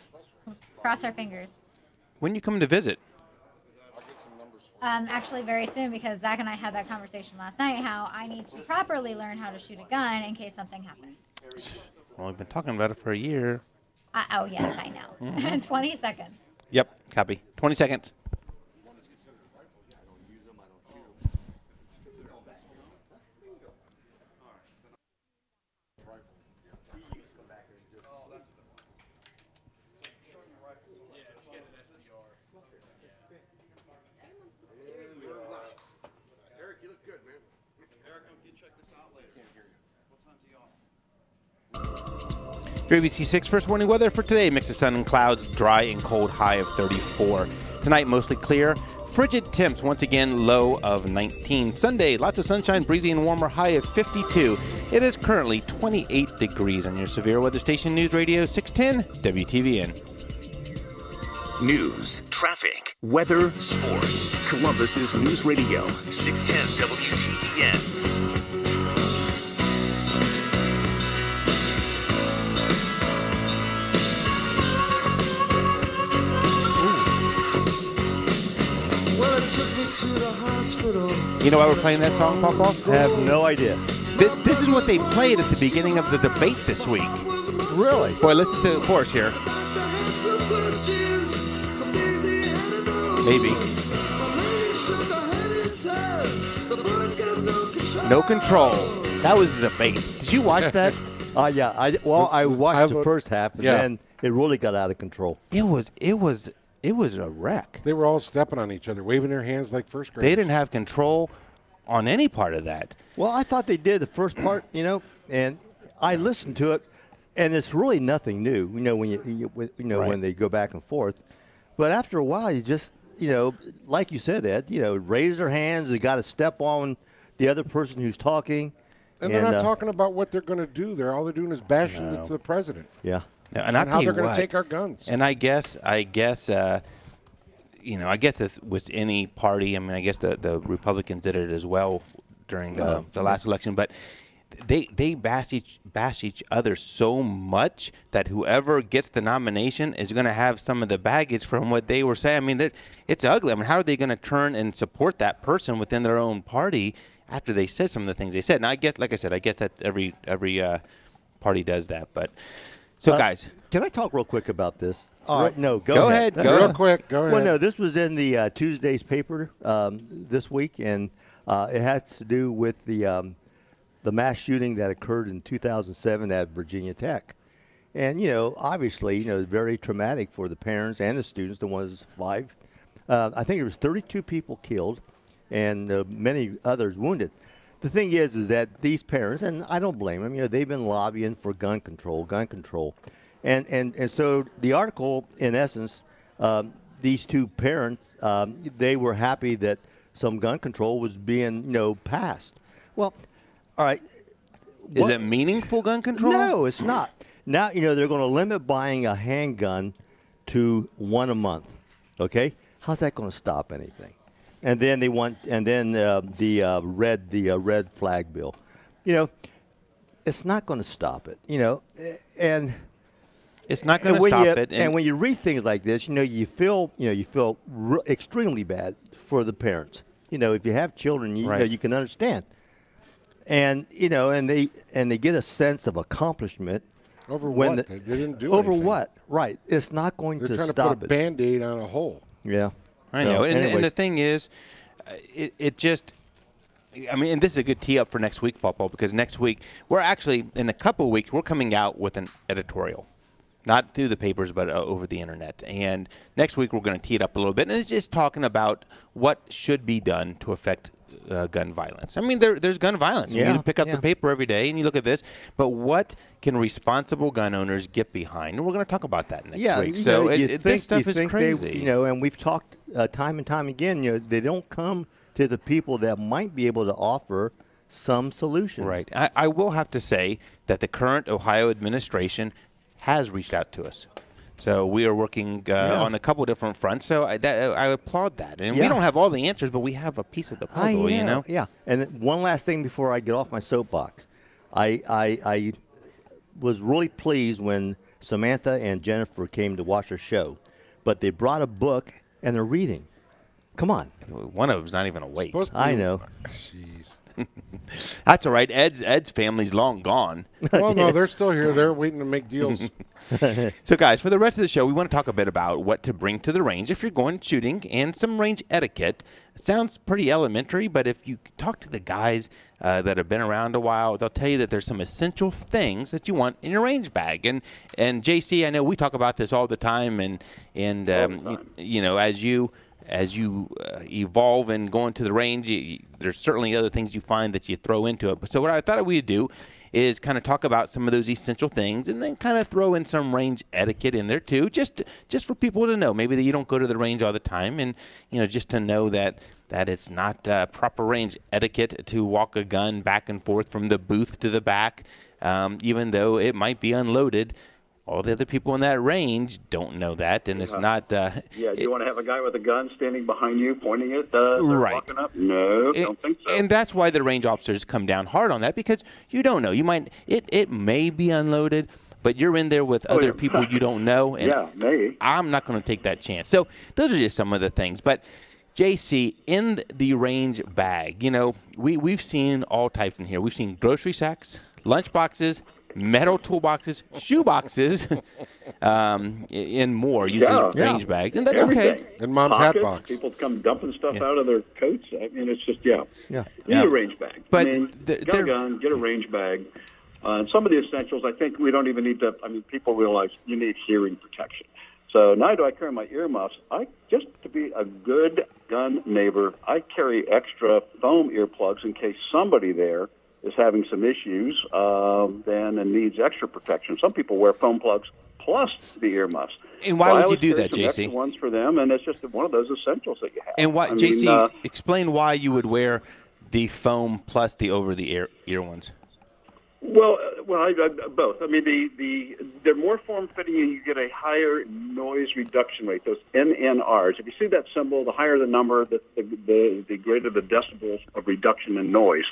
Cross our fingers. When you come to visit? Um, actually, very soon because Zach and I had that conversation last night. How I need to properly learn how to shoot a gun in case something happens. Well, we've been talking about it for a year. Uh, oh yes, I know. Mhm. 20 seconds. Yep, copy. 20 seconds. WBC6 first warning weather for today mix of sun and clouds, dry and cold, high of 34. Tonight, mostly clear. Frigid temps, once again, low of 19. Sunday, lots of sunshine, breezy and warmer, high of 52. It is currently 28 degrees on your Severe Weather Station News Radio 610 WTVN. News, traffic, weather, sports. Columbus's News Radio, 610 WTVN. You know why we're playing that song, Paw Paw? I have no idea. This, this is what they played at the beginning of the debate this week. Really? Boy, listen to the chorus here. Maybe. No control. That was the debate. Did you watch that? Uh, yeah. I well, I watched I've- the first half, and yeah. then it really got out of control. It was. It was. It was a wreck. They were all stepping on each other, waving their hands like first grade. They didn't have control on any part of that. Well, I thought they did the first part, you know, and I listened to it, and it's really nothing new, you know, when you, you, you know Right. when they go back and forth. But after a while, you just, you know, like you said, Ed, you know, raise their hands. They got to step on the other person who's talking. And they're not uh, talking about what they're going to do. They're all they're doing is bashing the, No. the president. Yeah. And, I And how they're gonna take our guns. And I guess, I guess, uh, you know, I guess this with any party. I mean, I guess the, the Republicans did it as well during the, Oh, the last election, but they they bash each bash each other so much that whoever gets the nomination is going to have some of the baggage from what they were saying. I mean, that it's ugly. I mean, how are they going to turn and support that person within their own party after they said some of the things they said? And I guess, like I said, I guess that every every uh, party does that, but. So, Uh, guys, Can I talk real quick about this? All Real- right. No, go, Go ahead. ahead, go Real ahead. quick, go Well, no, this was in the uh, Tuesday's paper um, this week, and uh, it has to do with the um, the mass shooting that occurred in 2007 at Virginia Tech. And you know, obviously, you know, very traumatic for the parents and the students. The ones five, uh, I think it was 32 people killed, and uh, many others wounded. The thing is, is that these parents, and I don't blame them. You know, they've been lobbying for gun control, gun control, and and and so the article, in essence, um, these two parents, um, they were happy that some gun control was being, you know, passed. Well, all right. Is What- it meaningful gun control? No, it's not. Now, you know, they're going to limit buying a handgun to one a month. Okay? How's that going to stop anything? And then they want, and then uh, the uh, red, the uh, red flag bill. You know, it's not going to stop it. You know, and it's not gonna when stop you- it, And, and- when you read things like this, you know, you feel, you know, you feel r- extremely bad for the parents. you know, if you have children, you, you know, you can understand. And you know, and they and they get a sense of accomplishment Over when what? the- They didn't do over anything. what? Right. It's not going They're to trying to stop put a it. band-aid on a hole. Yeah. I So, know, and, and the thing is, uh, it, it just. I mean, and this is a good tee up for next week, Paul, because next week we're actually in a couple of weeks we're coming out with an editorial, not through the papers but uh, over the internet. And next week we're going to tee it up a little bit, and it's just talking about what should be done to affect uh, gun violence. I mean, there, there's gun violence. Yeah, you pick up yeah. the paper every day and you look at this, but what can responsible gun owners get behind? And we're going to talk about that next yeah, week. So know, it, it- think- this stuff is think they- crazy. you know, and we've talked uh, time and time again. You know, they don't come to the people that might be able to offer some solution. Right. I, I will have to say that the current Ohio administration has reached out to us. So we are working uh, Yeah. on a couple different fronts. So I, that, I applaud that. And we don't have all the answers, but we have a piece of the I puzzle. You know. Yeah. And one last thing before I get off my soapbox, I I, I was really pleased when Samantha and Jennifer came to watch our show, but they brought a book and they're reading. Come on. One of them's not even awake. I know. That's all right. Ed's Ed's family's long gone. Well, no, they're still here. They're waiting to make deals. so, guys, for the rest of the show, we want to talk a bit about what to bring to the range if you're going shooting and some range etiquette. Sounds pretty elementary, but if you talk to the guys uh, that have been around a while, they'll tell you that there's some essential things that you want in your range bag. And and JC, I know we talk about this all the time, and and um, y- you know as you as you uh, evolve and go into the range, you, there's certainly other things you find that you throw into it. But so what I thought we'd do is kind of talk about some of those essential things, and then kind of throw in some range etiquette in there too, just just for people to know. Maybe that you don't go to the range all the time, and you know just to know that that it's not uh, proper range etiquette to walk a gun back and forth from the booth to the back, um, even though it might be unloaded. All the other people in that range don't know that, and it's not. Uh, Yeah, do you want to have a guy with a gun standing behind you, pointing it? Uh, Right. Walking up? No, don't think so. And that's why the range officers come down hard on that because you don't know. You might it it may be unloaded, but you're in there with Oh, other yeah. people you don't know. And Yeah, maybe. I'm not going to take that chance. So those are just some of the things. But JC in the range bag, you know, we we've seen all types in here. We've seen grocery sacks, lunch boxes. Metal toolboxes, shoe boxes, um, and more use Yeah. range Yeah. bags, and that's Everything. okay. And mom's hat box. People come dumping stuff out of their coats. I mean, it's just yeah. Yeah. You Yeah. need a range bag. But I mean, th- get a gun, get a range bag. Uh, and some of the essentials, I think we don't even need to. I mean, people realize you need hearing protection. So now do I carry my earmuffs. I just to be a good gun neighbor, I carry extra foam earplugs in case somebody there is having some issues um, then and needs extra protection. Some people wear foam plugs plus the earmuffs. And why So would you do that, some extra JC? Ones for them, and it's just one of those essentials that you have. And why, I mean, JC, uh, explain why you would wear the foam plus the over the ear ear ones. Well, uh, well, I, I, both. I mean, the, the they're more form fitting, and you get a higher noise reduction rate. Those NRRs. If you see that symbol, the higher the number, the the, the, the greater the decibels of reduction in noise.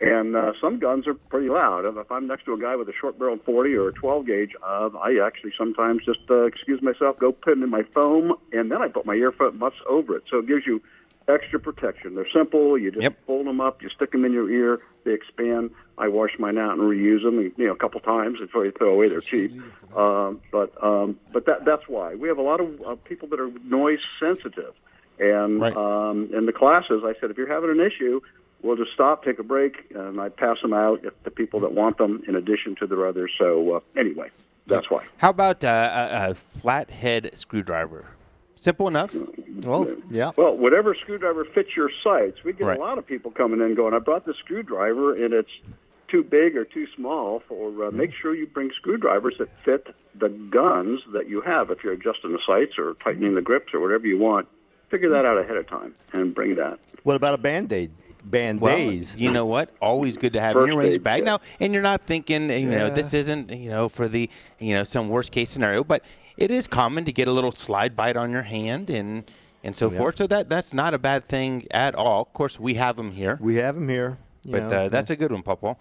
And uh, some guns are pretty loud. If I'm next to a guy with a short-barreled 40 or a 12 gauge, uh, I actually sometimes just uh, excuse myself, go put in my foam, and then I put my earmuffs over it. So it gives you extra protection. They're simple. You just fold them up, you stick them in your ear, they expand. I wash mine out and reuse them, you know, a couple times before you throw away. They're cheap, um, but um, but that that's why we have a lot of uh, people that are noise sensitive. And um, in the classes, I said if you're having an issue, we'll just stop, take a break, and I pass them out if the people that want them, in addition to the others. So uh, anyway, that's why. How about uh, a, a flathead screwdriver? Simple enough. Oh, yeah. Well, whatever screwdriver fits your sights. We get Right. a lot of people coming in going, I brought the screwdriver and it's too big or too small. For uh, Make sure you bring screwdrivers that fit the guns that you have. If you're adjusting the sights or tightening the grips or whatever you want, figure that out ahead of time and bring that. What about a band aid? Band Well, you know what? Always good to have in First your range aid bag. Now, and you're not thinking, you know, Yeah. this isn't, you know, for the, you know, some worst case scenario, but it is common to get a little slide bite on your hand and and so Yeah. forth. So that that's not a bad thing at all. Of course, we have them here. We have them here. But know. uh, that's a good one, Paw Paw.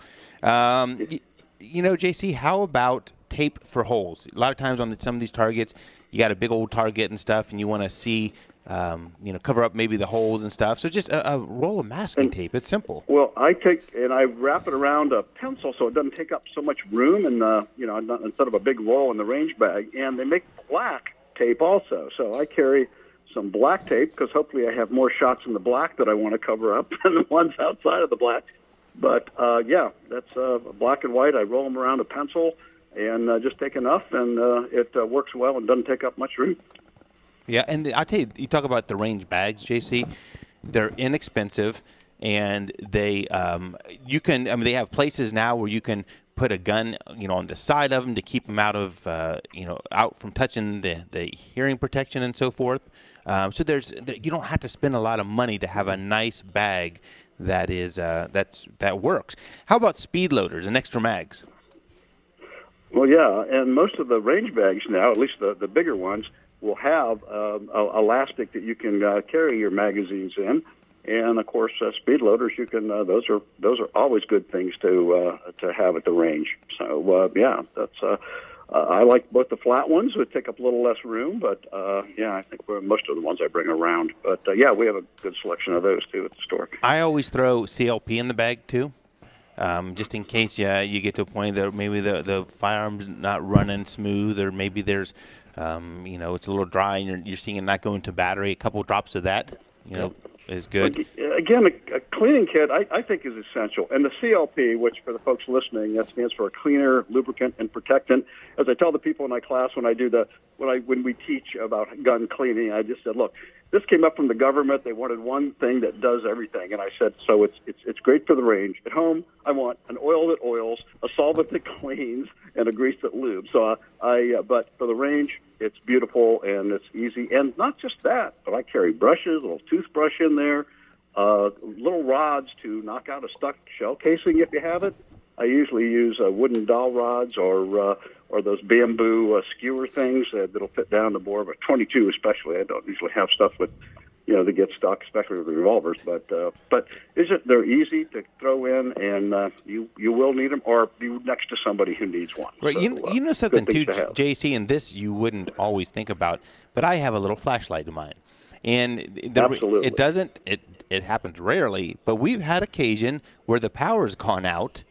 Um, y- you know, JC, how about tape for holes? A lot of times on the, some of these targets, you got a big old target and stuff, and you want to see um, you know, cover up maybe the holes and stuff. So just a, a roll of masking tape. It's simple. Well, I take and I wrap it around a pencil so it doesn't take up so much room, and uh, you know, instead of a big roll in the range bag. And they make black tape also, so I carry some black tape because hopefully I have more shots in the black that I want to cover up than the ones outside of the black. But uh, yeah, that's uh, black and white. I roll them around a pencil and uh, just take enough, and uh, it uh, works well and doesn't take up much room. Yeah, and I tell you, you talk about the range bags, JC. They're inexpensive, and they um, you can. I mean, they have places now where you can put a gun, you know, on the side of them to keep them out of, uh, you know, out from touching the the hearing protection and so forth. Um, so there's you don't have to spend a lot of money to have a nice bag that is uh, that's that works. How about speed loaders and extra mags? Well, yeah, and most of the range bags now, at least the, the bigger ones, will have um, a elastic that you can uh, carry your magazines in, and of course, uh, speed loaders. You can; uh, those are those are always good things to uh, to have at the range. So, uh, yeah, that's. Uh, uh, I like both the flat ones, which take up a little less room, but uh, yeah, I think most of the ones I bring around. But uh, yeah, we have a good selection of those too at the store. I always throw CLP in the bag too, um, just in case yeah, you get to a point that maybe the the firearm's not running smooth, or maybe there's, um, you know, it's a little dry and you're, you're seeing it not going to battery. A couple drops of that, you know, is good. Again, a, a cleaning kit I, I think is essential, and the CLP, which for the folks listening, that stands for cleaner, lubricant, and protectant. As I tell the people in my class when I do the when I when we teach about gun cleaning, I just said, look, this came up from the government. They wanted one thing that does everything, and I said, so it's it's it's great for the range. At home, I want an oil that oils, a solvent that cleans, and a grease that lubes. So I, I uh, but for the range, it's beautiful and it's easy. And not just that, but I carry brushes, a little toothbrush in there, uh, little rods to knock out a stuck shell casing if you have it. I usually use uh, wooden dowel rods or uh, or those bamboo uh, skewer things uh, that'll fit down the bore, but 22 especially. I don't usually have stuff with you know that get stuck, especially with the revolvers. But uh, but is it? They're easy to throw in, and uh, you you will need them, or be next to somebody who needs one. Right. So, you, uh, you know something too, to. JC, and this you wouldn't always think about, but I have a little flashlight of mine, and the, Absolutely. it doesn't. It it happens rarely, but we've had occasion where the power's gone out.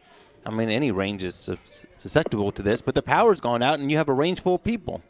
I mean, any range is susceptible to this, but the power's gone out, and you have a range full of people.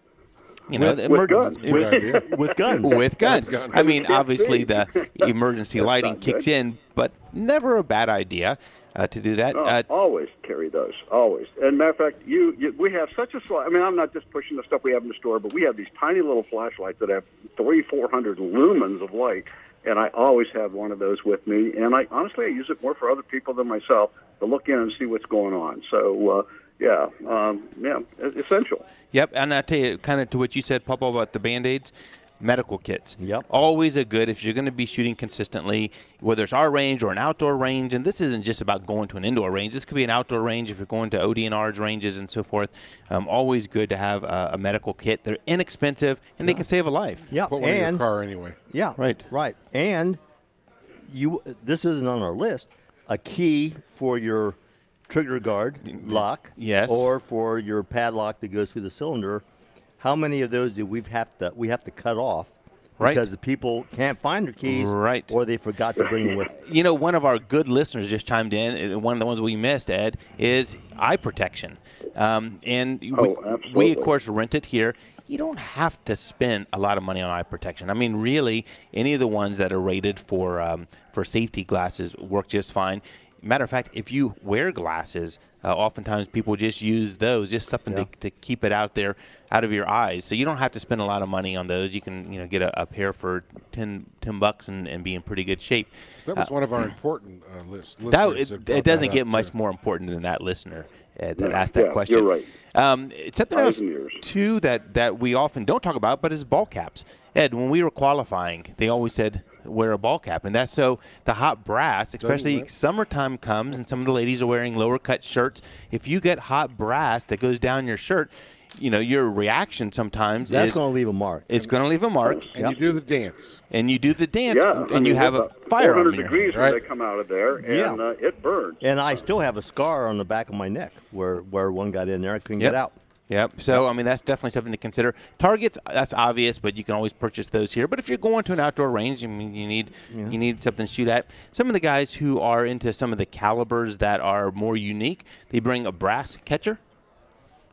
You know, With- the with emergency- guns. With guns. With guns. With guns. I mean, obviously the emergency lighting kicks in, but never a bad idea uh, to do that. No, Uh, always carry those. Always. And matter of fact, you, you we have such a I mean, I'm not just pushing the stuff we have in the store, but we have these tiny little flashlights that have three, four hundred lumens of light, and I always have one of those with me. And I honestly, I use it more for other people than myself to look in and see what's going on. So, uh, yeah, um, yeah, essential. Yep, and I tell you, kind of to what you said, Papa, about the band aids, medical kits. Yep. Always a good if you're going to be shooting consistently, whether it's our range or an outdoor range. And this isn't just about going to an indoor range. This could be an outdoor range if you're going to ODNR's ranges and so forth. Um, always good to have a, a medical kit. They're inexpensive and they can save a life. Yeah, Put one in your car anyway. Yeah, right, right. And you, this isn't on our list. A key for your trigger guard lock, Yes. or for your padlock that goes through the cylinder. How many of those do we have to we have to cut off Right. because the people can't find their keys, Right. or they forgot to bring them with. You know, one of our good listeners just chimed in, and one of the ones we missed, Ed, is eye protection. Um, and we, Oh, we, of course, rent it here. You don't have to spend a lot of money on eye protection. I mean, really, any of the ones that are rated for um, for safety glasses work just fine. Matter of fact, if you wear glasses, uh, oftentimes people just use those, just something to, to keep it out there, out of your eyes. So you don't have to spend a lot of money on those. You can, you know, get a, a pair for 10, 10 bucks and, and be in pretty good shape. That was Uh, one of our important uh, lists. that, listeners it, that it doesn't that get much too. more important than that listener uh, that Yeah, asked that yeah, question. you're right. Um, something Eyes else and too that that we often don't talk about, but is ball caps. Ed, when we were qualifying, they always said wear a ball cap, and that's so the hot brass, especially rip. summertime comes, and some of the ladies are wearing lower cut shirts. If you get hot brass that goes down your shirt, you know your reaction sometimes That's is going to leave a mark. it's going to leave a mark, And you do the dance. and you do the dance, Yeah, and I mean, you have a about firearm 400 your degrees hand. when they come out of there, Yeah. and uh, it burns. And I still have a scar on the back of my neck where where one got in there. I couldn't Yep. get out. Yep. So I mean that's definitely something to consider. Targets that's obvious, but you can always purchase those here. But if you're going to an outdoor range, I mean you need you need something to shoot at. Some of the guys who are into some of the calibers that are more unique, they bring a brass catcher.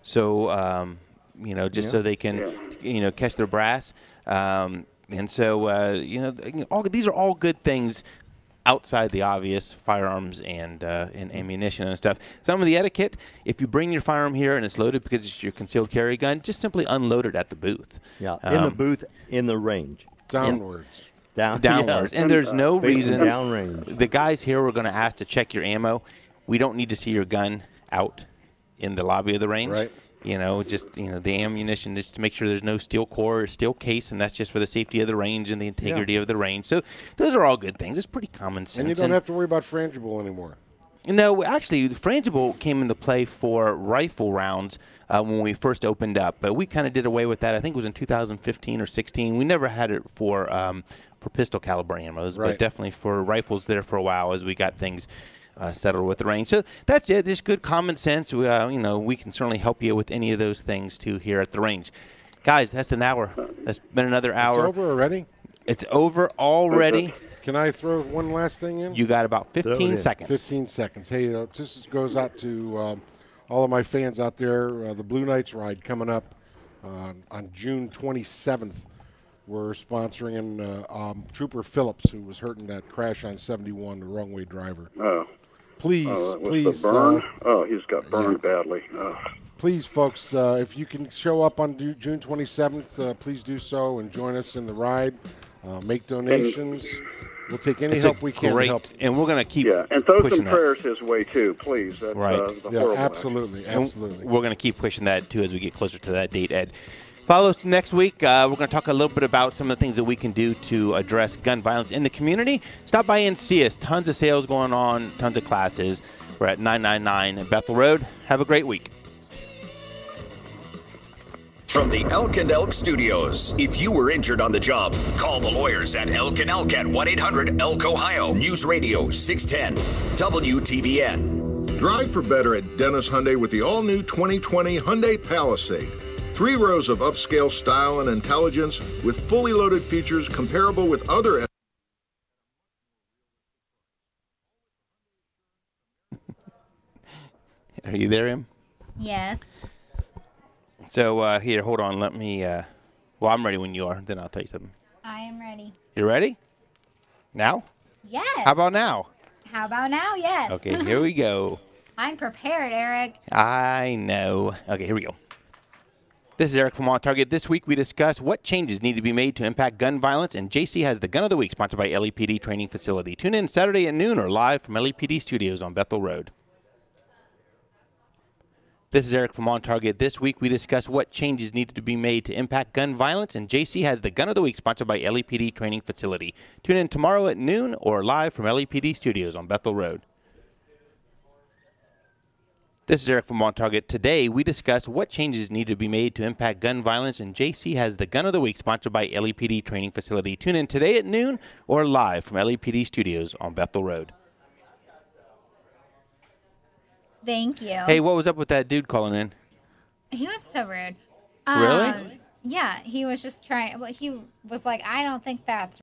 So um, you know just Yeah. so they can you know catch their brass. Um, and so uh, you know you know, all these are all good things outside the obvious firearms and uh, and ammunition and stuff. Some of the etiquette: if you bring your firearm here and it's loaded because it's your concealed carry gun, just simply unload it at the booth. Yeah, in the Um, booth, in the range. Downwards. Down, downwards, yeah. and there's no Facing reason. downrange. The guys here were going to ask to check your ammo. We don't need to see your gun out in the lobby of the range. Right. You know, just you know the ammunition, just to make sure there's no steel core or steel case, and that's just for the safety of the range and the integrity of the range. So those are all good things. It's pretty common sense. And you don't have to worry about frangible anymore. No, actually, the frangible came into play for rifle rounds uh, when we first opened up, but we kind of did away with that. I think it was in 2015 or 16. We never had it for um, for pistol caliber ammos, Right. but definitely for rifles there for a while as we got things uh, settled with the range. So that's it. Just good common sense. We, uh, you know, we can certainly help you with any of those things too here at the range. Guys, that's an hour. That's been another hour. It's over already. It's over already. Can I throw one last thing in? You got about 15 seconds. 15 seconds. Hey, uh, this goes out to um, all of my fans out there. Uh, the Blue Knights ride coming up uh, on June 27th. We're sponsoring uh, um, Trooper Phillips, who was hurt in that crash on 71, the wrong way driver. Oh. Please, with please. The burn? uh, oh, he's got burned badly. Oh. please, folks, uh, if you can show up on Ju- June 27th, uh, please do so and join us in the ride. Uh, make donations. We'll take any help we can great- help. And we're going to keep Yeah, and throw pushing some that. prayers his way too, please. That's, Right. Uh, the horrible absolutely, And absolutely. We're going to keep pushing that too as we get closer to that date, Ed. Follow us next week. Uh, we're going to talk a little bit about some of the things that we can do to address gun violence in the community. Stop by and see us. Tons of sales going on, tons of classes. We're at 999 Bethel Road. Have a great week. From the Elk and Elk Studios. If you were injured on the job, call the lawyers at Elk and Elk at 1 800 Elk Ohio. News Radio 610 WTVN. Drive for better at Dennis Hyundai with the all-new 2020 Hyundai Palisade. Three rows of upscale style and intelligence with fully loaded features comparable with other Are you there, Em? Yes. So uh, here, hold on. Let me. Uh, well, I'm ready when you are. Then I'll tell you something. I am ready. You ready? Now? Yes. How about now? How about now? Yes. Okay, here we go. I'm prepared, Eric. I know. Okay, here we go. This is Eric from On Target. This week we discuss what changes need to be made to impact gun violence, and JC has the Gun of the Week, sponsored by LEPD Training Facility. Tune in Saturday at noon or live from LEPD Studios on Bethel Road. This is Eric from On Target. This week we discuss what changes needed to be made to impact gun violence, and JC has the Gun of the Week, sponsored by LEPD Training Facility. Tune in tomorrow at noon or live from LEPD Studios on Bethel Road. This is Eric from On Target. Today, we discuss what changes need to be made to impact gun violence, and JC has the Gun of the Week, sponsored by LEPD Training Facility. Tune in today at noon or live from LEPD Studios on Bethel Road. Thank you. Hey, what was up with that dude calling in? He was so rude. Really? Um, yeah, he was just trying. Well, he was like, I don't think that's